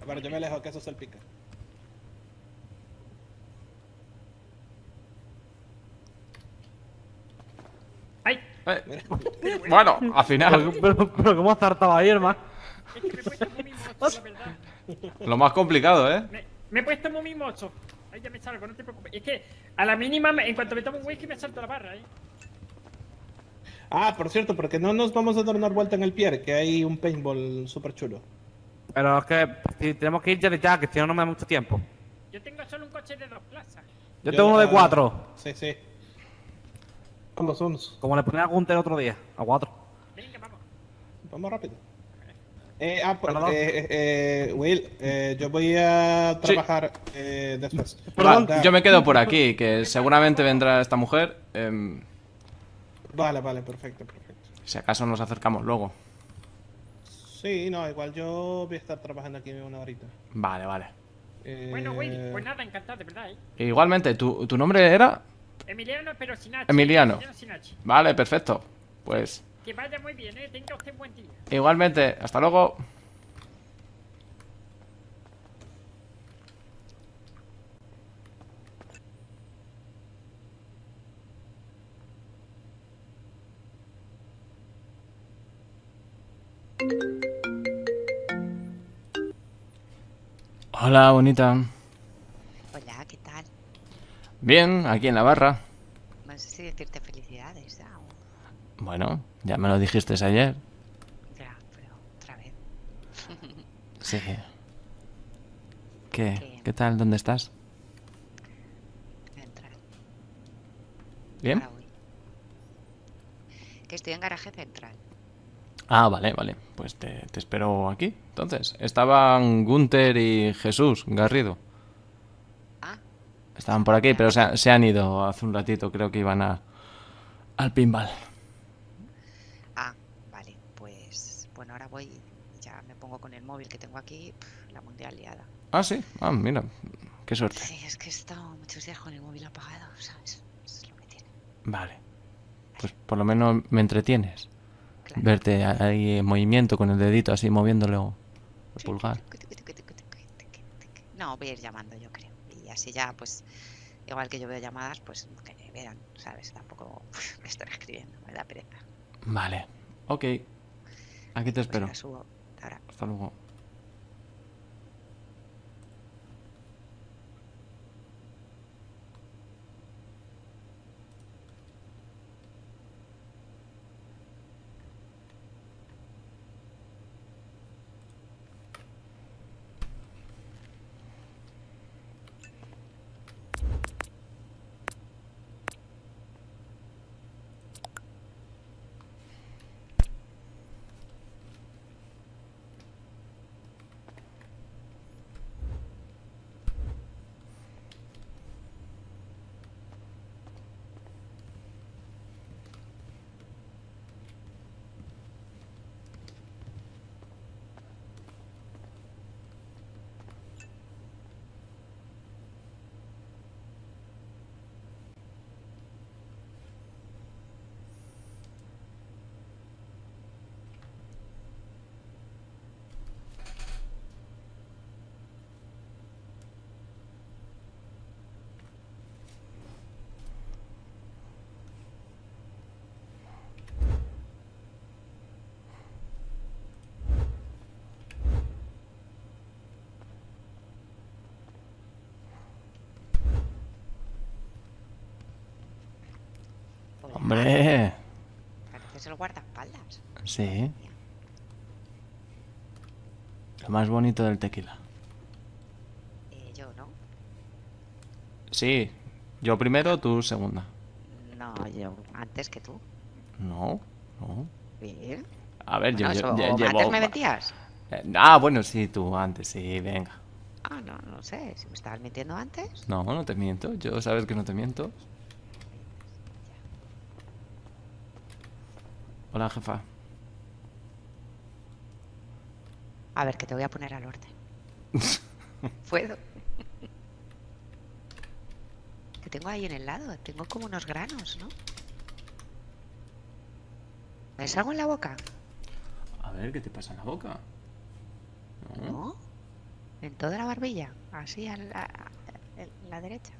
Speaker 3: A ver, yo me alejo que eso salpica.
Speaker 5: ¡Ay!
Speaker 2: Eh, Bueno, al final,
Speaker 4: Pero, pero, pero ¿cómo has ahí, hermano?
Speaker 5: Es que me he puesto muy mimoso, la verdad.
Speaker 2: lo más complicado, ¿eh?
Speaker 5: Me, me he puesto muy mimoso. Ahí ya me salgo, no te preocupes. Es que a la mínima, en cuanto me tomo un whisky, me salto la barra, ¿eh?
Speaker 3: Ah, por cierto, porque no nos vamos a dar una vuelta en el pier, que hay un paintball súper chulo.
Speaker 4: Pero es que si tenemos que ir ya de ya, que si no, no me da mucho tiempo.
Speaker 5: Yo tengo solo un coche de dos plazas.
Speaker 4: Yo, tengo uno de
Speaker 3: ah,
Speaker 4: cuatro.
Speaker 3: Sí, sí. Vamos, vamos.
Speaker 4: Como le ponía a Gunter el otro día, a cuatro.
Speaker 5: Venga, vamos.
Speaker 3: Vamos rápido. Eh, ah, pues,
Speaker 4: Perdón.
Speaker 3: eh, eh, Will, eh, yo voy a trabajar eh, después.
Speaker 2: Va, yo me quedo por aquí, que seguramente vendrá esta mujer. em,
Speaker 3: Vale, vale, perfecto, perfecto.
Speaker 2: si acaso nos acercamos luego.
Speaker 3: Sí, no, igual yo voy a estar trabajando aquí una horita.
Speaker 2: Vale, vale.
Speaker 3: Eh,
Speaker 5: Bueno, Will, pues nada, encantado, de verdad, ¿eh?
Speaker 2: Igualmente, ¿tu, tu nombre era?
Speaker 5: Emiliano, pero sin H.
Speaker 2: Emiliano.
Speaker 5: sin H.
Speaker 2: Vale, perfecto. Pues
Speaker 5: Que vaya muy bien, ¿eh? Tenga usted buen día.
Speaker 2: igualmente, hasta luego. Hola, bonita.
Speaker 1: Hola, ¿qué tal?
Speaker 2: Bien, aquí en la barra.
Speaker 1: No sé si decirte felicidades ya o...
Speaker 2: Bueno, ya me lo dijiste ayer.
Speaker 1: Ya, pero otra vez.
Speaker 2: Sí. ¿Qué?
Speaker 1: ¿Qué?
Speaker 2: ¿Qué tal? ¿Dónde estás?
Speaker 1: Entrar.
Speaker 2: ¿Bien?
Speaker 1: Que estoy en garaje central.
Speaker 2: Ah, vale, vale. Pues te, te espero aquí. Entonces, estaban Gunther y Jesús Garrido.
Speaker 1: Ah,
Speaker 2: Estaban por aquí, pero se, se han ido hace un ratito. Creo que iban a, al pinball.
Speaker 1: ah, vale. Pues, bueno, ahora voy y ya me pongo con el móvil que tengo aquí. la mundial liada.
Speaker 2: Ah, sí. Ah, mira. Qué suerte.
Speaker 1: Sí, es que he estado muchos días con el móvil apagado, ¿sabes? Eso es lo que tiene.
Speaker 2: Vale. Pues por lo menos me entretienes.
Speaker 1: Claro.
Speaker 2: Verte ahí en movimiento con el dedito así moviéndolo. El pulgar.
Speaker 1: No, voy a ir llamando, yo creo. Y así ya, pues, igual que yo veo llamadas, pues que me vean, ¿sabes? Tampoco me están escribiendo, me da pereza.
Speaker 2: Vale. Ok. Aquí te
Speaker 1: Pues
Speaker 2: espero.
Speaker 1: Ahora.
Speaker 2: Hasta.
Speaker 1: Hola,
Speaker 2: Hombre.
Speaker 1: Pareces el guardaespaldas.
Speaker 2: Sí. Lo más bonito del tequila.
Speaker 1: Eh, yo, ¿no?
Speaker 2: Sí. Yo primero, tú segunda.
Speaker 1: No, yo antes que tú.
Speaker 2: No, no.
Speaker 1: Bien.
Speaker 2: A ver, yo,
Speaker 1: Bueno,
Speaker 2: yo-
Speaker 1: eso,
Speaker 2: yo
Speaker 1: ¿o
Speaker 2: llevo...
Speaker 1: ¿Antes me mentías?
Speaker 2: Eh, Ah, bueno, sí, tú antes, sí, venga.
Speaker 1: Ah, no, no sé. Si me estabas mintiendo antes.
Speaker 2: No, no te miento. Yo sabes que no te miento. Hola, jefa.
Speaker 1: A ver, que te voy a poner al orden. ¿Puedo? que tengo ahí en el lado. Tengo como unos granos, ¿no? ¿Ves algo en la boca?
Speaker 2: A ver, ¿qué te pasa en la boca? ¿No?
Speaker 1: ¿No? En toda la barbilla. Así, a la, a la derecha.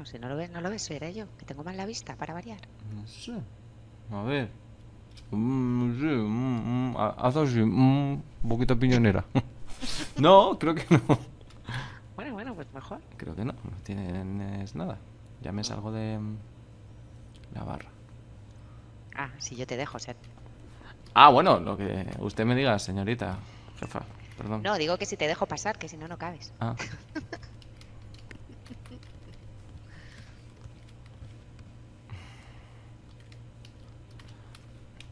Speaker 1: No, si no lo ves, no lo ves, seré yo, que tengo mal la vista, para variar.
Speaker 2: No sé. A ver. Mm, sí, mm, mm, ha- haz así, mm, un poquito piñonera. no, creo que no.
Speaker 1: Bueno, bueno, Mejor.
Speaker 2: Creo que no, no tienes nada. Ya me salgo de mm, la barra.
Speaker 1: Ah, si yo te dejo, ser.
Speaker 2: Ah, bueno, lo que usted me diga, señorita, jefa, perdón.
Speaker 1: No, digo que si te dejo pasar, que si no, no cabes.
Speaker 2: Ah.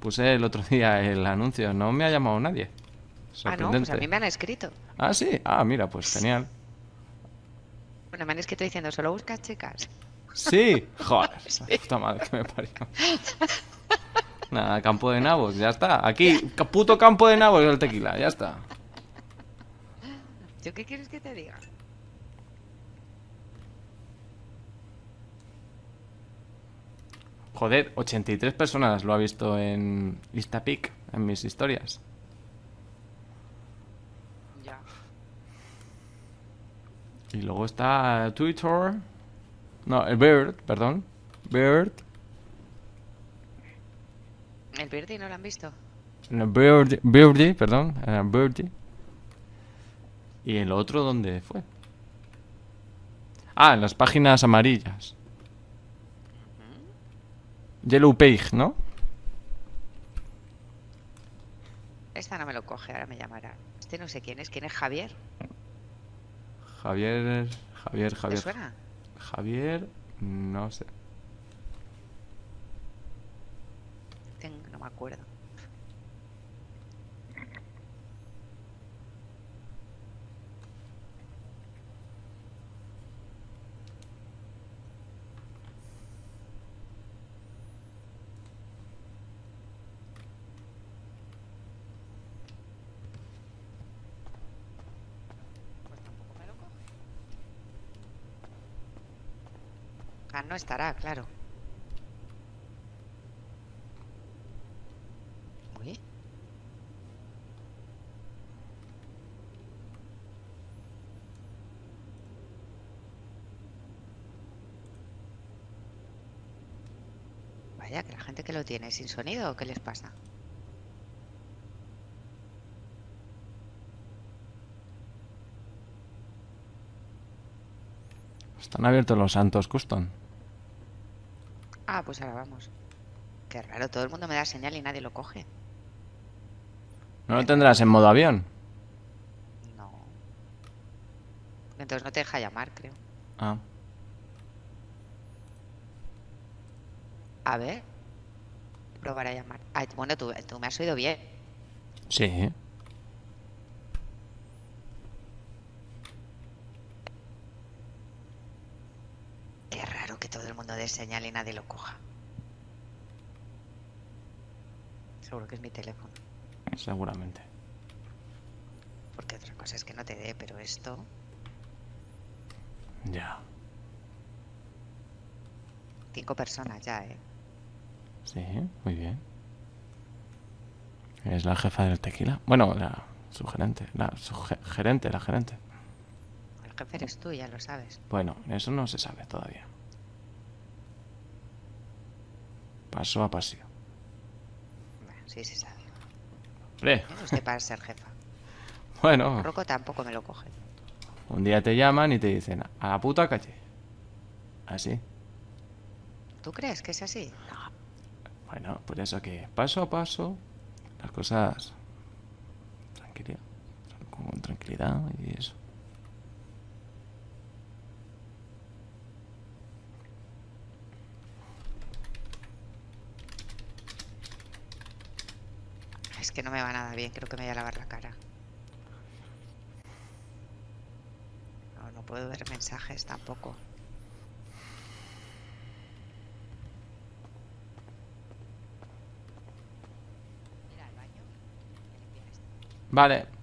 Speaker 2: Puse el otro día el anuncio, no me ha llamado nadie.
Speaker 1: Ah, no, pues a mí me han escrito.
Speaker 2: Ah, sí. Ah, mira, pues genial.
Speaker 1: Bueno, me han escrito diciendo, solo buscas chicas.
Speaker 2: Sí, joder, esa puta madre que me parió. Nada, campo de nabos, ya está. Aquí, puto campo de nabos el tequila, ya está.
Speaker 1: ¿Yo qué quieres que te diga?
Speaker 2: Joder, 83 personas lo ha visto en Instapic, en mis historias.
Speaker 1: Ya.
Speaker 2: Y luego está Twitter. No, el Bird, perdón. Bird.
Speaker 1: ¿El Birdie no lo han visto?
Speaker 2: No, Bird, Birdie, perdón. eh, Birdie. ¿Y el otro dónde fue? Ah, en las páginas amarillas. Yellow Page, ¿no?
Speaker 1: Esta no me lo coge, ahora me llamará. Este no sé quién es. ¿Quién es Javier?
Speaker 2: Javier, Javier,
Speaker 1: ¿Te
Speaker 2: Javier.
Speaker 1: suena?
Speaker 2: Javier, no sé.
Speaker 1: Ten- No me acuerdo. No estará, claro. Vaya, que la gente que lo tiene sin sonido, ¿o ¿qué les pasa?
Speaker 2: Están abiertos los Santos Custom.
Speaker 1: Pues ahora vamos. Qué raro, todo el mundo me da señal y nadie lo coge.
Speaker 2: ¿No lo tendrás en modo avión?
Speaker 1: No. Entonces no te deja llamar, creo.
Speaker 2: Ah.
Speaker 1: A ver. Probar a llamar. Ah, bueno, tú, tú me has oído bien.
Speaker 2: Sí.
Speaker 1: Qué raro que todo el mundo dé señal y nadie lo coja. Seguro que es mi teléfono.
Speaker 2: Seguramente.
Speaker 1: Porque otra cosa es que no te dé, pero esto.
Speaker 2: Ya.
Speaker 1: Cinco personas ya, ¿eh?
Speaker 2: Sí, muy bien. Es la jefa del tequila. Bueno, la su gerente. La su ge- gerente, la gerente.
Speaker 1: El jefe eres tú, ya lo sabes.
Speaker 2: Bueno, eso no se sabe todavía. Paso a paso.
Speaker 1: Bueno, sí se sabe.
Speaker 2: Hombre,
Speaker 1: estoy para ser jefa.
Speaker 2: bueno,
Speaker 1: Rocco tampoco me lo coge.
Speaker 2: un día te llaman y te dicen, a la puta calle. Así.
Speaker 1: ¿Tú crees que es así? No.
Speaker 2: Bueno, por eso que paso a paso, las cosas. Tranquilidad. Con tranquilidad y eso.
Speaker 1: Que no me va nada bien, creo que me voy a lavar la cara. No, no puedo ver mensajes tampoco.
Speaker 2: Vale.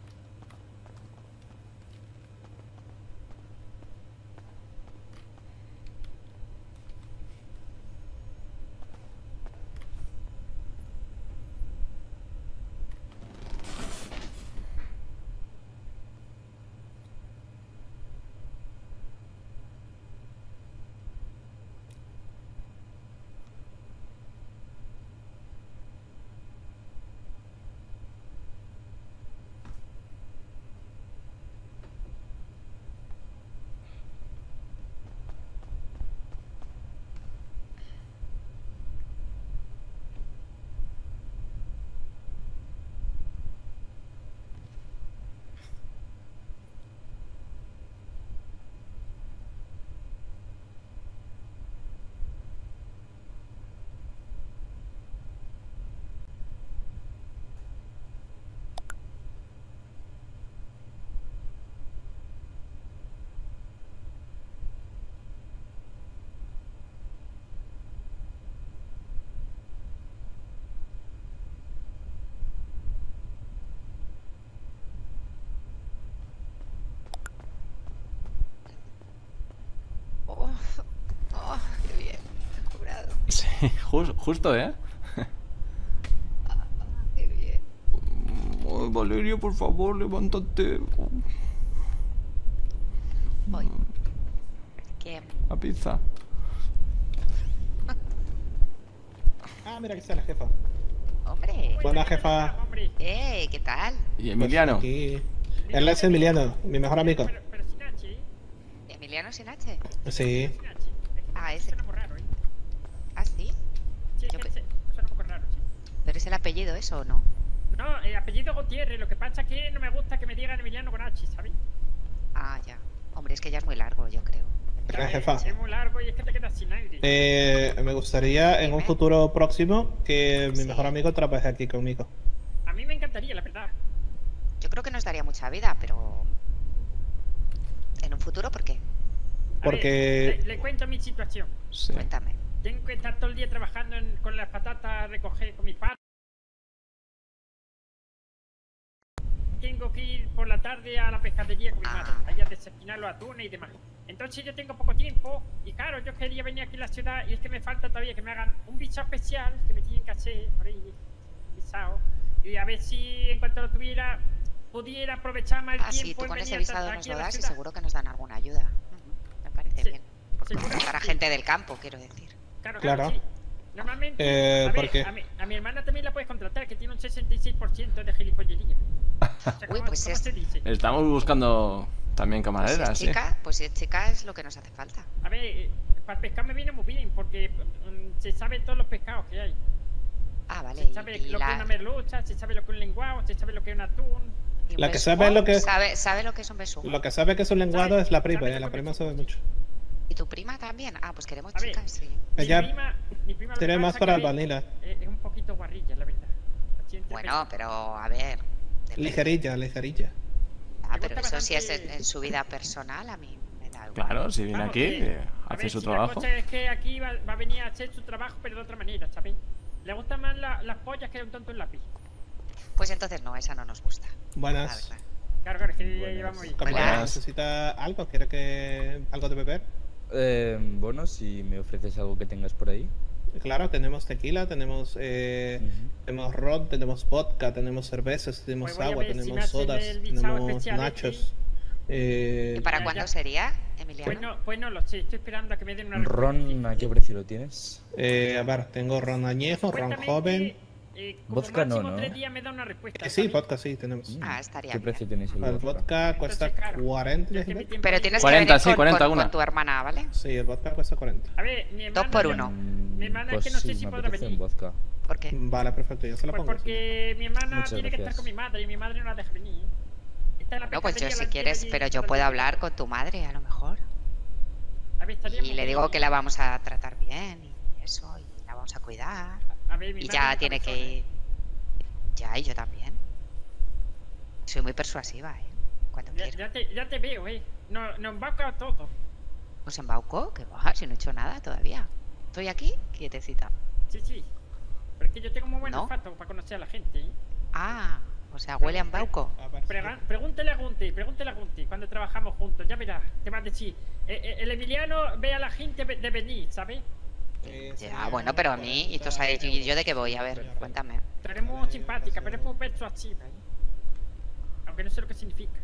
Speaker 2: Jus- justo, ¿eh?
Speaker 1: Qué bien.
Speaker 2: Ay, Valeria, por favor, levántate.
Speaker 1: Voy. ¿Qué?
Speaker 2: La pizza.
Speaker 3: Ah, mira, aquí está la jefa.
Speaker 1: Hombre.
Speaker 3: Buena jefa.
Speaker 1: Eh, ¿qué tal?
Speaker 2: Y Emiliano.
Speaker 3: Pues. Él es Emiliano, mi mejor amigo.
Speaker 5: pero, pero sin H.
Speaker 1: Emiliano sin H.
Speaker 3: Sí.
Speaker 5: Que
Speaker 1: Ah, ese.
Speaker 5: Suena muy raro, ¿eh?
Speaker 1: Ah, sí.
Speaker 5: Sí, es
Speaker 1: Yo
Speaker 5: que
Speaker 1: pe-
Speaker 5: se- suena un poco raro, sí.
Speaker 1: ¿Pero es el apellido eso o no?
Speaker 5: No, eh, apellido Gutiérrez, lo que pasa es que no me gusta que me digan Emiliano con H, ¿sabes?
Speaker 1: Ah, ya. Hombre, es que ya es muy largo, yo creo.
Speaker 3: Jefa.
Speaker 5: Es muy largo y es que te quedas sin aire.
Speaker 3: Eh, me gustaría en un futuro próximo que mi
Speaker 1: Sí.
Speaker 3: mejor amigo trabaje aquí conmigo.
Speaker 5: A mí me encantaría, la verdad.
Speaker 1: Yo creo que nos daría mucha vida, pero... ¿En un futuro por qué?
Speaker 3: Porque-
Speaker 5: ver, le, le cuento mi situación.
Speaker 2: Sí.
Speaker 1: Cuéntame.
Speaker 5: Tengo que estar todo el día trabajando en- con las patatas a recoger con mi padre. Tengo que ir por la tarde a la pescadería con mi
Speaker 1: Ah.
Speaker 5: madre, allá a desespinar los atunes y demás. Entonces yo tengo poco tiempo y claro, yo quería venir aquí a la ciudad y es que me falta todavía que me hagan un visado especial que me tienen que hacer por ahí, visado. Y a ver si en cuanto lo tuviera pudiera aprovechar más el
Speaker 1: Ah,
Speaker 5: tiempo
Speaker 1: sí, tú con ese visado nos lo das y seguro que nos dan alguna ayuda. Ujú, Me parece
Speaker 5: Sí,
Speaker 1: bien. Porque para
Speaker 5: sí.
Speaker 1: gente del campo, quiero decir.
Speaker 5: Claro, claro.
Speaker 3: Claro.
Speaker 5: Normalmente,
Speaker 3: Eh,
Speaker 5: a, ver,
Speaker 3: porque-
Speaker 5: a, mi, a mi hermana también la puedes contratar, que tiene un 66% de gilipollería. O sea,
Speaker 1: Uy,
Speaker 5: ¿cómo-
Speaker 1: pues es-
Speaker 5: dice?
Speaker 2: Estamos buscando también
Speaker 1: Pues si
Speaker 2: camareras,
Speaker 1: es
Speaker 2: sí.
Speaker 1: chica, pues si es chica es lo que nos hace falta.
Speaker 5: A ver, eh, para el pescado me viene muy bien, porque mm, se sabe todos los pescados que hay.
Speaker 1: Ah, vale.
Speaker 5: Se sabe lo
Speaker 1: la-
Speaker 5: que es una merluza, se sabe lo que es un lenguado, se sabe lo que es un atún.
Speaker 3: La que
Speaker 1: besugo,
Speaker 3: sabe lo que-
Speaker 1: Sabe, sabe lo que es un besugo.
Speaker 3: Lo que sabe que es un lenguado es la prima,
Speaker 5: ¿Sabe
Speaker 3: eh, la prima
Speaker 5: es?
Speaker 3: sabe mucho.
Speaker 1: ¿Y tu prima también? Ah, pues queremos
Speaker 5: A ver.
Speaker 1: chicas, sí.
Speaker 3: Ella
Speaker 5: mi prima, mi prima lo que
Speaker 3: Tiene más
Speaker 5: pasa
Speaker 3: para el vanilla.
Speaker 5: Es, un poquito guarrilla, la verdad.
Speaker 1: Bueno, pero a ver.
Speaker 3: Ligerilla, ligerilla.
Speaker 1: Ah,
Speaker 5: Me
Speaker 1: pero eso sí es en, en su vida personal, a mí me da igual.
Speaker 2: Claro, si viene
Speaker 5: Vamos,
Speaker 2: aquí,
Speaker 5: a
Speaker 2: hace
Speaker 5: ver,
Speaker 2: su
Speaker 5: si La
Speaker 2: trabajo.
Speaker 5: cosa es que aquí va, va a venir a hacer su trabajo, pero de otra manera, ¿sabes? Le gustan más la- las pollas que un tonto en lápiz.
Speaker 1: Pues entonces no, esa no nos gusta. La
Speaker 3: Buenas.
Speaker 5: Claro, claro, es que
Speaker 6: Buenas.
Speaker 5: llevamos ahí.
Speaker 1: Buenas.
Speaker 3: ¿necesita algo? ¿Quiere que algo de beber?
Speaker 6: Eh, bueno, si me ofreces algo que tengas por ahí.
Speaker 3: Claro, tenemos tequila, tenemos eh,
Speaker 6: Ujú.
Speaker 3: tenemos ron, tenemos vodka, tenemos cervezas, tenemos
Speaker 5: Pues
Speaker 3: agua, tenemos sodas, tenemos
Speaker 5: especial
Speaker 3: nachos. Eh,
Speaker 1: ¿Y para
Speaker 5: Ya,
Speaker 1: cuándo sería, Emiliano?
Speaker 5: Pues no, pues no lo sé, estoy esperando a que me den una.
Speaker 6: Ron, ¿a qué precio lo tienes?
Speaker 3: eh, a ver, tengo ron añejo, ron joven.
Speaker 5: Eh, como
Speaker 6: Vodka no,
Speaker 5: máximo
Speaker 6: ¿no?
Speaker 5: tres días me da una respuesta.
Speaker 3: Eh, sí,
Speaker 5: ¿sabes?
Speaker 3: vodka sí tenemos.
Speaker 6: Mm,
Speaker 1: Ah, estaría
Speaker 6: ¿Qué
Speaker 1: bien.
Speaker 6: precio tenéis el
Speaker 3: El
Speaker 6: vodka?
Speaker 3: vodka cuesta
Speaker 5: Entonces, claro,
Speaker 3: 40.
Speaker 5: yo es que mi
Speaker 3: ¿no?
Speaker 5: tiempo
Speaker 1: Pero tienes
Speaker 2: 40,
Speaker 1: que venir
Speaker 2: sí,
Speaker 1: con,
Speaker 2: 40
Speaker 1: con-
Speaker 2: una.
Speaker 1: con tu hermana, ¿vale?
Speaker 3: Sí, el vodka cuesta 40.
Speaker 5: A ver, mi hermana.
Speaker 1: por
Speaker 5: ya-
Speaker 1: uno.
Speaker 5: Mi hermana es
Speaker 6: pues
Speaker 5: que no sé si
Speaker 6: me
Speaker 5: podrá venir.
Speaker 6: vodka.
Speaker 1: ¿Por qué?
Speaker 3: Vale, perfecto, yo se lo
Speaker 5: Pues
Speaker 3: pongo. sí.
Speaker 5: porque mi hermana
Speaker 6: Muchas
Speaker 5: tiene que estar
Speaker 6: gracias.
Speaker 5: con mi madre y mi madre no la deja venir. La
Speaker 1: No, pues yo si
Speaker 5: la
Speaker 1: quieres, pero yo puedo hablar con tu madre, a lo mejor.
Speaker 5: A ver, estaría
Speaker 1: Y le digo que la vamos a tratar bien y eso, y la vamos a cuidar.
Speaker 5: A ver, mi
Speaker 1: Y ya tiene que ir. Ya, y yo también. Soy muy persuasiva, ¿eh? Cuando
Speaker 5: Ya,
Speaker 1: quiero.
Speaker 5: ya te, ya te veo, eh. No, nos va a todo.
Speaker 1: Pues embauco, que va, si no he hecho nada todavía. Estoy aquí, quietecita.
Speaker 5: Sí, sí. Pero es que yo tengo muy buen
Speaker 1: ¿No?
Speaker 5: olfato para conocer a la gente, ¿eh?
Speaker 1: Ah, o sea, huele a embauco.
Speaker 5: Pregúntele a Gunti, pregúntele a Gunti cuando trabajamos juntos, ya verás, te va a decir. eh, eh, el Emiliano ve a la gente de venir, ¿sabes?
Speaker 1: Ya,
Speaker 3: sería
Speaker 1: bueno, pero a mí, ¿y tú sabes, ¿y yo de qué voy? A ver, cuéntame.
Speaker 5: Tú eres muy simpática, pero es muy persuasiva, ¿eh? Aunque no sé lo que significa.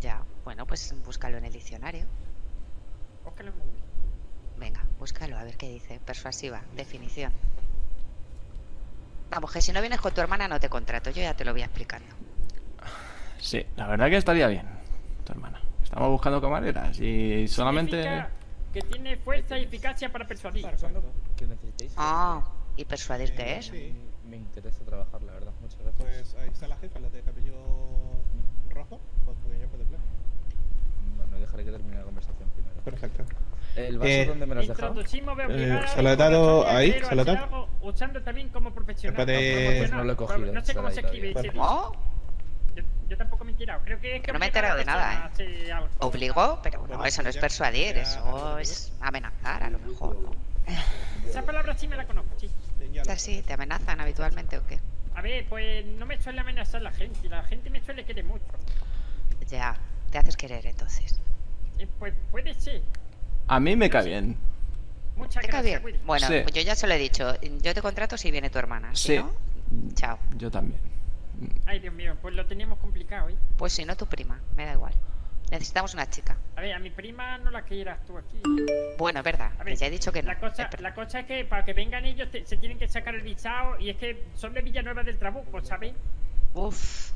Speaker 1: Ya, bueno, pues búscalo en el diccionario.
Speaker 5: Búscalo en Google.
Speaker 1: Venga, búscalo, a ver qué dice. Persuasiva, definición. Vamos, que si no vienes con tu hermana no te contrato, yo ya te lo voy explicando.
Speaker 2: Sí, la verdad que estaría bien, tu hermana. Estamos buscando camareras y solamente...
Speaker 5: Significa que tiene fuerza y eficacia para persuadir.
Speaker 3: Perfecto.
Speaker 6: ¿Qué necesitáis?
Speaker 1: Ah, ¿y persuadir qué
Speaker 3: Eh,
Speaker 1: es?
Speaker 3: sí.
Speaker 6: Me interesa trabajar, la verdad. Muchas gracias.
Speaker 3: Pues ahí está la jefa, la de cabello rojo. Pues pequeño de play.
Speaker 6: Bueno, dejaré que termine la conversación primero.
Speaker 3: Perfecto.
Speaker 6: ¿El vaso
Speaker 3: Eh,
Speaker 6: dónde me lo has dejado?
Speaker 3: Eh, se lo he dado ahí, se lo he dado.
Speaker 5: Usando también como profesional.
Speaker 3: No,
Speaker 5: como
Speaker 3: pues
Speaker 6: no lo he cogido,
Speaker 5: No sé cómo se escribe.
Speaker 1: ¿Oh?
Speaker 5: Yo, tampoco me he enterado. Creo que es
Speaker 1: Que no me he enterado de nada,
Speaker 5: algo.
Speaker 1: ¿Obligó? Pero no,
Speaker 3: Bueno,
Speaker 1: eso no es persuadir, eso es amenazar a lo mejor. ¿no?
Speaker 5: Esa palabra sí me la conozco, sí.
Speaker 3: Ya lo-
Speaker 1: ¿Sí? ¿Te amenazan habitualmente o qué?
Speaker 5: A ver, pues no me suele amenazar la gente. La gente me suele querer mucho.
Speaker 1: Ya, te haces querer entonces.
Speaker 5: Eh, pues puede ser.
Speaker 2: A mí me cae bien.
Speaker 5: Muchas
Speaker 1: ¿Te cae
Speaker 5: gracias,
Speaker 1: bien? Bueno,
Speaker 2: Sí.
Speaker 1: pues yo ya se lo he dicho. Yo te contrato si viene tu hermana. Si
Speaker 2: Sí.
Speaker 1: no, chao.
Speaker 2: Yo también.
Speaker 5: Ay, Dios mío, pues lo teníamos complicado, ¿eh?
Speaker 1: Pues si no, tu prima. Me da igual. Necesitamos una chica.
Speaker 5: A ver, a mi prima no la quieras tú aquí.
Speaker 1: Bueno, es verdad.
Speaker 5: A ver,
Speaker 1: ya he dicho que no.
Speaker 5: la cosa,
Speaker 1: es verdad.
Speaker 5: la cosa es que para que vengan ellos te- se tienen que sacar el visado y es que son de Villanueva del Trabuco, ¿sabes?
Speaker 1: Uf.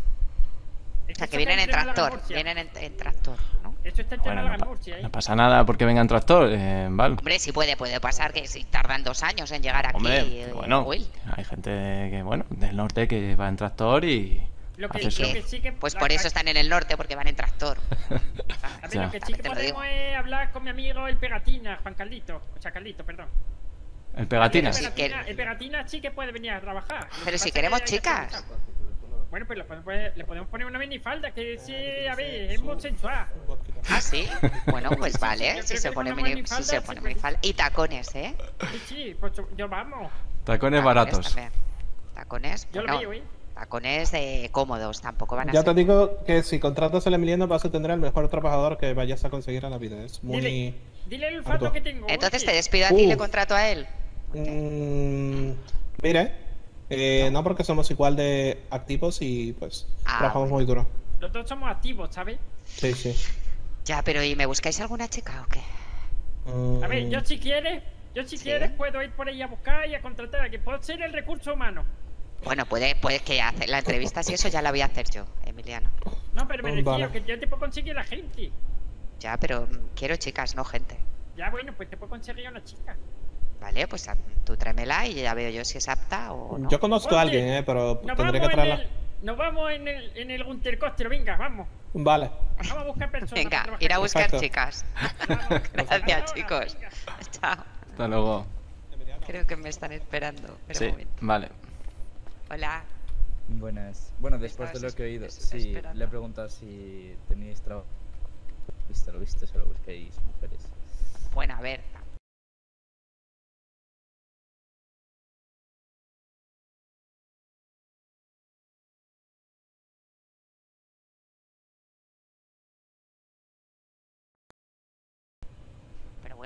Speaker 1: O sea, que vienen en tractor. Vienen en, en tractor, ¿no?
Speaker 5: Esto está
Speaker 2: Bueno, no, pa-
Speaker 5: Murcia, ¿eh?
Speaker 2: no pasa nada porque venga en tractor, eh, Val.
Speaker 1: Hombre, sí puede, puede pasar que si tardan dos años en llegar aquí.
Speaker 2: Hombre,
Speaker 1: eh,
Speaker 2: bueno,
Speaker 1: Will.
Speaker 2: hay gente que, bueno, del norte que va en tractor y
Speaker 5: Lo que,
Speaker 2: hace
Speaker 5: lo que sí que...
Speaker 1: Pues
Speaker 5: la-
Speaker 1: por eso están en el norte, porque van en tractor.
Speaker 5: A ver,
Speaker 2: Ya.
Speaker 5: lo que sí que podemos es hablar con mi amigo el Pegatina, Juan Carlito. O sea, Carlito, perdón.
Speaker 2: El pegatinas.
Speaker 1: Sí,
Speaker 5: El
Speaker 1: que-
Speaker 5: Pegatina, el Pegatina sí que puede venir a trabajar. Lo que
Speaker 1: Pero si queremos
Speaker 5: es que hay que
Speaker 1: chicas.
Speaker 5: Bueno, pues le podemos, le podemos poner una minifalda que sí, a ver, es muy sensual.
Speaker 1: Ah, sí. Bueno, pues vale. Si se pone
Speaker 5: con una
Speaker 1: mini, si
Speaker 5: minifalda
Speaker 1: se pone
Speaker 5: puede.
Speaker 1: minifalda. Y tacones, ¿eh?
Speaker 5: Sí, sí, pues yo vamos.
Speaker 2: Tacones baratos.
Speaker 1: también. Tacones.
Speaker 5: Yo lo veo, ¿eh?
Speaker 1: Tacones de cómodos, tampoco van a
Speaker 3: Ya te
Speaker 1: ser.
Speaker 3: digo que si contratas al Emiliano vas a tener el mejor trabajador que vayas a conseguir en la vida. Es muy...
Speaker 5: Dile, dile el olfato que tengo.
Speaker 1: Entonces te despido a ti y le contrato a él.
Speaker 3: Mm, mire, eh, no porque somos igual de activos y pues
Speaker 1: Ah,
Speaker 3: trabajamos
Speaker 1: bueno.
Speaker 3: muy duro.
Speaker 5: Los dos somos activos, ¿sabes?
Speaker 3: Sí, sí.
Speaker 1: Ya, pero ¿y me buscáis alguna chica o qué?
Speaker 5: A ver,
Speaker 3: Mm,
Speaker 5: yo si quieres, yo si
Speaker 1: Sí.
Speaker 5: quieres puedo ir por ahí a buscar y a contratar, que puedo ser el recurso humano.
Speaker 1: Bueno, puede, puede que hace la entrevista si eso ya la voy a hacer yo, Emiliano.
Speaker 5: No, pero me
Speaker 3: Mm,
Speaker 5: refiero
Speaker 3: vale.
Speaker 5: que yo te puedo conseguir la gente.
Speaker 1: Ya, pero mm, quiero chicas, no gente.
Speaker 5: Ya bueno, pues te puedo conseguir una chica.
Speaker 1: Vale, pues tú tráemela y ya veo yo si es apta o no.
Speaker 3: Yo conozco
Speaker 5: Oye,
Speaker 3: a alguien, eh, pero tendré que traerla.
Speaker 5: el, nos vamos en el, en el Guntercoster, venga, vamos.
Speaker 3: Vale.
Speaker 5: Vamos a buscar personas.
Speaker 1: Venga, ir a buscar
Speaker 3: Perfecto.
Speaker 1: chicas. Gracias, chicos.
Speaker 5: venga.
Speaker 1: Chao.
Speaker 2: Hasta luego.
Speaker 1: Creo que me están esperando. Pero
Speaker 2: Sí,
Speaker 1: un
Speaker 2: vale.
Speaker 1: Hola.
Speaker 6: Buenas. Bueno, después de lo que he oído, sí,
Speaker 1: esperando.
Speaker 6: le he preguntado si teníais trabajo. Visto lo visto, solo busquéis mujeres.
Speaker 1: Bueno, a ver.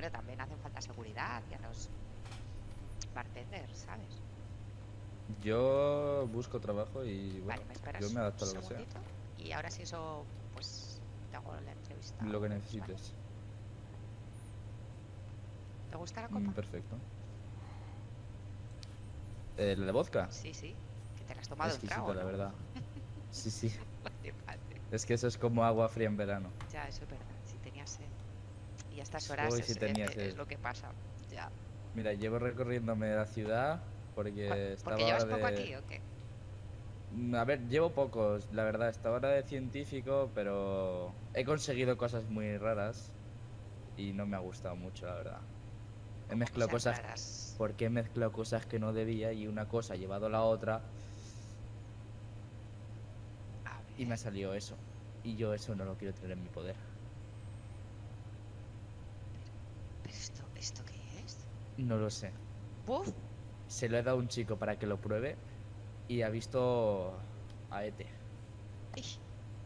Speaker 1: Bueno, también hacen falta seguridad y a los bartenders, ¿sabes?
Speaker 6: Yo busco trabajo y bueno,
Speaker 1: Vale, me
Speaker 6: yo me adapto a lo que sea.
Speaker 1: y ahora si eso, pues te hago la entrevista.
Speaker 6: Lo que
Speaker 1: Vale.
Speaker 6: necesites.
Speaker 1: ¿Te gusta la
Speaker 6: Mm,
Speaker 1: copa?
Speaker 6: perfecto. Eh, ¿La de vodka?
Speaker 1: Sí, sí, que te la has tomado
Speaker 6: Exquisito,
Speaker 1: trago.
Speaker 6: la verdad. Sí, sí. Es que eso es como agua fría en verano.
Speaker 1: Ya, eso es verdad. Si. Y a estas horas
Speaker 6: Uy,
Speaker 1: es,
Speaker 6: tenía
Speaker 1: es- es
Speaker 6: sed.
Speaker 1: lo que pasa. Ya.
Speaker 6: Mira, llevo recorriéndome la ciudad porque estaba
Speaker 1: ¿Porque llevas
Speaker 6: ahora
Speaker 1: poco
Speaker 6: de...
Speaker 1: aquí o qué?
Speaker 6: Mm, A ver, llevo pocos, la verdad. Estaba ahora de científico, pero he conseguido cosas muy raras y no me ha gustado mucho, la verdad. He mezclado
Speaker 1: Cosas raras.
Speaker 6: porque he mezclado cosas que no debía y una cosa ha llevado a la otra
Speaker 1: A
Speaker 6: y me ha salido eso. Y yo eso no lo quiero tener en mi poder.
Speaker 1: ¿pero esto, ¿esto qué es?
Speaker 6: No lo sé.
Speaker 1: ¡Buf!
Speaker 6: Se lo he dado a un chico para que lo pruebe y ha visto a Ete,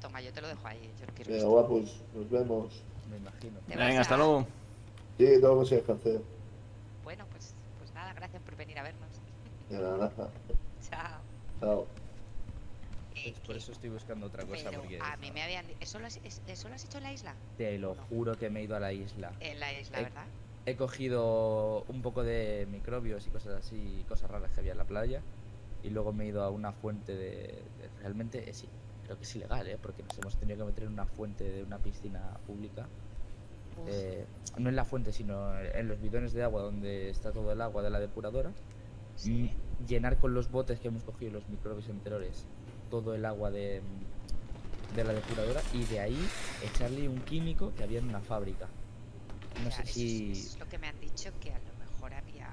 Speaker 1: Toma, yo te lo dejo ahí. Yo no quiero
Speaker 7: Venga, guapos, nos vemos.
Speaker 6: me imagino.
Speaker 1: ¿Te vas
Speaker 2: Venga, hasta luego.
Speaker 7: Sí, tengo que hacer.
Speaker 1: Bueno, pues, pues nada, gracias por venir a vernos.
Speaker 7: De nada.
Speaker 1: Chao.
Speaker 7: Chao.
Speaker 1: Eh,
Speaker 6: Pues por
Speaker 1: que-
Speaker 6: eso estoy buscando otra cosa
Speaker 1: pero
Speaker 6: porque
Speaker 1: a mí me habían... di- ¿Eso lo, has, es- ¿Eso lo has hecho en la isla?
Speaker 6: te lo juro que me he ido a la isla.
Speaker 1: En la isla,
Speaker 6: Eh,
Speaker 1: ¿verdad?
Speaker 6: He cogido un poco de microbios y cosas así, cosas raras que había en la playa. Y luego me he ido a una fuente de. de- realmente eh, sí, creo que es ilegal, ¿eh? Porque nos hemos tenido que meter en una fuente de una piscina pública. Eh, no en la fuente, sino en los bidones de agua donde está todo el agua de la depuradora.
Speaker 1: sí.
Speaker 6: Mm, Llenar con los botes que hemos cogido, los microbios enterores, todo el agua de, de la depuradora. Y de ahí echarle un químico que había en una fábrica. No sé si.
Speaker 1: es lo que me han dicho que a lo mejor había...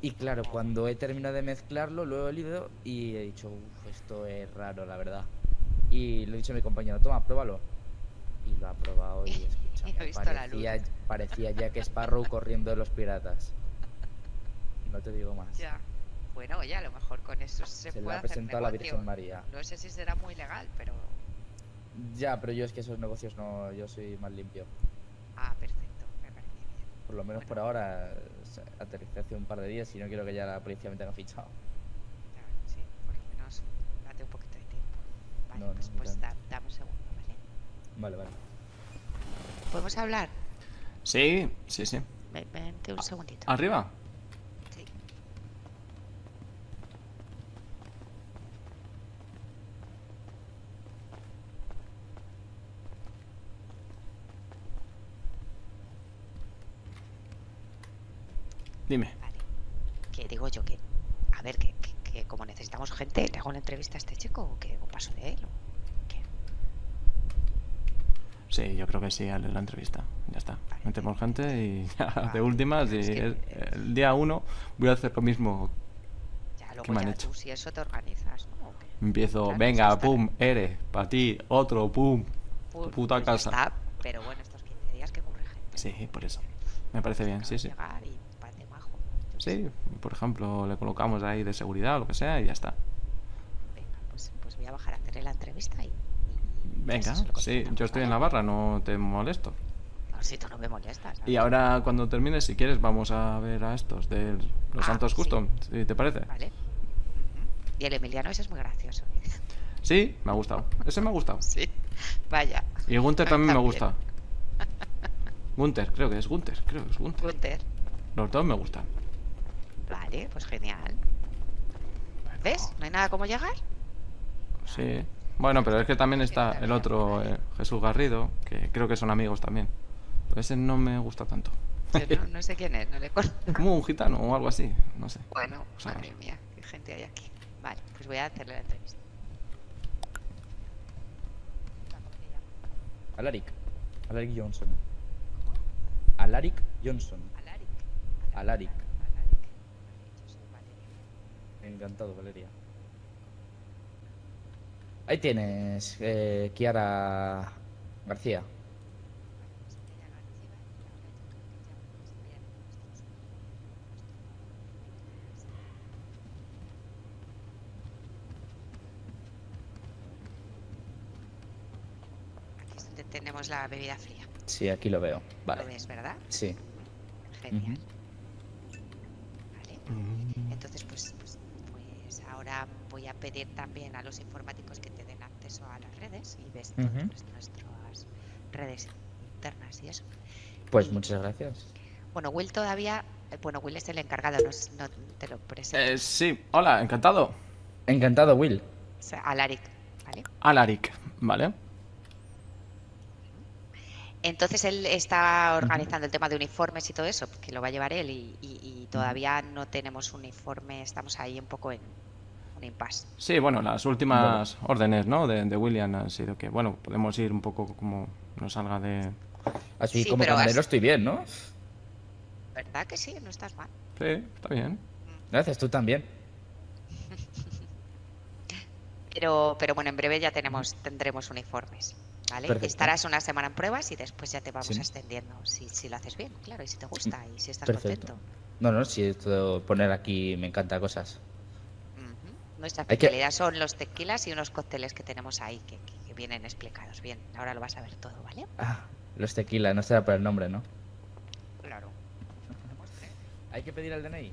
Speaker 6: Y claro, cuando he terminado de mezclarlo, lo he olido y he dicho, uff, esto es raro, la verdad. Y le he dicho a mi compañero, toma, pruébalo. Y lo ha probado y escucha,
Speaker 1: Y ha visto la luz.
Speaker 6: parecía, parecía Jack Sparrow corriendo de los piratas. No te digo más.
Speaker 1: Ya. Bueno, oye, a lo mejor con eso se,
Speaker 6: Se le
Speaker 1: puede
Speaker 6: ha
Speaker 1: hacer
Speaker 6: presentado a la. Virgen María.
Speaker 1: No sé si será muy legal, pero...
Speaker 6: Ya, pero yo es que esos negocios no, yo soy más limpio.
Speaker 1: Ah, perfecto.
Speaker 6: Por lo menos por ahora aterricé hace un par de días y no quiero que ya la policía me tenga fichado.
Speaker 1: Ya, sí, por lo menos date un poquito de tiempo. Vale,
Speaker 6: No, no,
Speaker 1: pues,
Speaker 6: ni
Speaker 1: pues
Speaker 6: tanto.
Speaker 1: da- dame un segundo, ¿vale?
Speaker 6: Vale, vale.
Speaker 1: ¿Podemos hablar?
Speaker 2: Sí, sí, sí.
Speaker 1: Ven- Vente un segundito.
Speaker 2: ¿Arriba?
Speaker 1: Sí.
Speaker 2: Dime.
Speaker 1: Vale. Que digo yo que, a ver, que, que, que como necesitamos gente, ¿le hago una entrevista a este chico o qué? ¿O paso de él? ¿O qué?
Speaker 2: Sí, yo creo que sí, la entrevista. Ya está.
Speaker 1: Vale.
Speaker 2: Metemos gente y ya de últimas. Y
Speaker 1: que-
Speaker 2: el, el día uno voy a hacer lo mismo.
Speaker 1: Ya,
Speaker 2: ¿Qué
Speaker 1: luego
Speaker 2: me han hecho?
Speaker 1: tú si eso te organizas, ¿no?
Speaker 2: Empiezo,
Speaker 1: Claro,
Speaker 2: venga, pum, eres, para ti, otro, pum. Puta
Speaker 1: pues
Speaker 2: casa.
Speaker 1: está, pero bueno, estos 15 días que ocurre gente.
Speaker 2: Sí, por eso. Me parece bien, sí, sí.
Speaker 1: Y.
Speaker 2: Sí, por ejemplo, le colocamos ahí de seguridad o lo que sea y ya está.
Speaker 1: Venga, pues, pues voy a bajar a hacerle la entrevista y... y- y
Speaker 2: Venga, sí, yo estoy en la
Speaker 1: ¿vale?
Speaker 2: barra, no te molesto.
Speaker 1: No, si tú no me molestas.
Speaker 2: Y
Speaker 1: ¿sabes?
Speaker 2: ahora cuando termines, si quieres, vamos a ver a estos de los
Speaker 1: Ah,
Speaker 2: Santos
Speaker 1: sí.
Speaker 2: Custom, si te parece.
Speaker 1: Vale. Y el Emiliano ese es muy gracioso. ¿eh?
Speaker 2: Sí, me ha gustado. Ese me ha gustado.
Speaker 1: Sí. Vaya.
Speaker 2: Y Gunther
Speaker 1: mí
Speaker 2: también me
Speaker 1: también.
Speaker 2: gusta. Gunther, creo que es Gunther, creo que es Gunther.
Speaker 1: Gunther.
Speaker 2: Los dos me gustan.
Speaker 1: Vale, pues genial. ¿Ves? ¿No hay nada como llegar?
Speaker 2: Sí. Bueno, pero es que también está el otro, eh, Jesús Garrido, que creo que son amigos también. Pero ese no me gusta tanto.
Speaker 1: Yo no, no sé quién es, no le conozco.
Speaker 2: Como un gitano o algo así, no sé.
Speaker 1: Bueno,
Speaker 2: O sea,
Speaker 1: madre mía, qué gente hay aquí. Vale, pues voy a hacerle la entrevista.
Speaker 6: Alaric. Alaric Johnson. Alaric Johnson.
Speaker 1: Alaric.
Speaker 6: Alaric.
Speaker 1: Alaric. Vale, yo soy Valeria.
Speaker 6: Encantado, Valeria. Ahí tienes, eh, Kiara García.
Speaker 1: Aquí es donde tenemos la bebida fría.
Speaker 6: Sí, aquí lo veo.
Speaker 1: Lo
Speaker 6: Vale.
Speaker 1: ves, ¿verdad?
Speaker 6: Sí.
Speaker 1: Genial. Vale. Entonces, pues, pues ahora voy a pedir también a los informáticos que te den acceso a las redes y ves todas nuestras redes internas y eso.
Speaker 6: Pues
Speaker 1: Y-
Speaker 6: muchas gracias.
Speaker 1: Bueno, Will todavía, eh, bueno, Will es el encargado, no, te lo presento.
Speaker 2: Eh, sí, hola, encantado.
Speaker 6: Encantado, Will.
Speaker 1: O sea, Alaric, ¿vale?
Speaker 2: Alaric, ¿vale?
Speaker 1: Entonces él está organizando el tema de uniformes y todo eso, que lo va a llevar él y, y- y todavía no tenemos uniforme, estamos ahí un poco en impasse.
Speaker 2: Sí, bueno, las últimas órdenes, ¿no? De, de William han sido que, bueno, podemos ir un poco como nos salga de...
Speaker 6: Así
Speaker 1: Sí,
Speaker 6: como
Speaker 1: has-
Speaker 6: estoy bien, ¿no?
Speaker 1: ¿Verdad que sí? No estás mal.
Speaker 2: Sí, está bien.
Speaker 6: Gracias, tú también.
Speaker 1: Pero, pero bueno, en breve ya tenemos, tendremos uniformes. ¿Vale? Estarás una semana en pruebas y después ya te vamos
Speaker 6: Sí.
Speaker 1: extendiendo si, si lo haces bien, claro, y si te gusta y si estás
Speaker 6: Perfecto.
Speaker 1: contento.
Speaker 6: No, no, si esto poner aquí me encanta cosas.
Speaker 1: Nuestra
Speaker 6: Hay que-
Speaker 1: especialidad son los tequilas y unos cócteles que tenemos ahí que, que- que vienen explicados bien. Ahora lo vas a ver todo, ¿vale?
Speaker 6: Ah, los tequila, no será por el nombre, ¿no?
Speaker 1: Claro.
Speaker 6: Hay que pedir el DNI.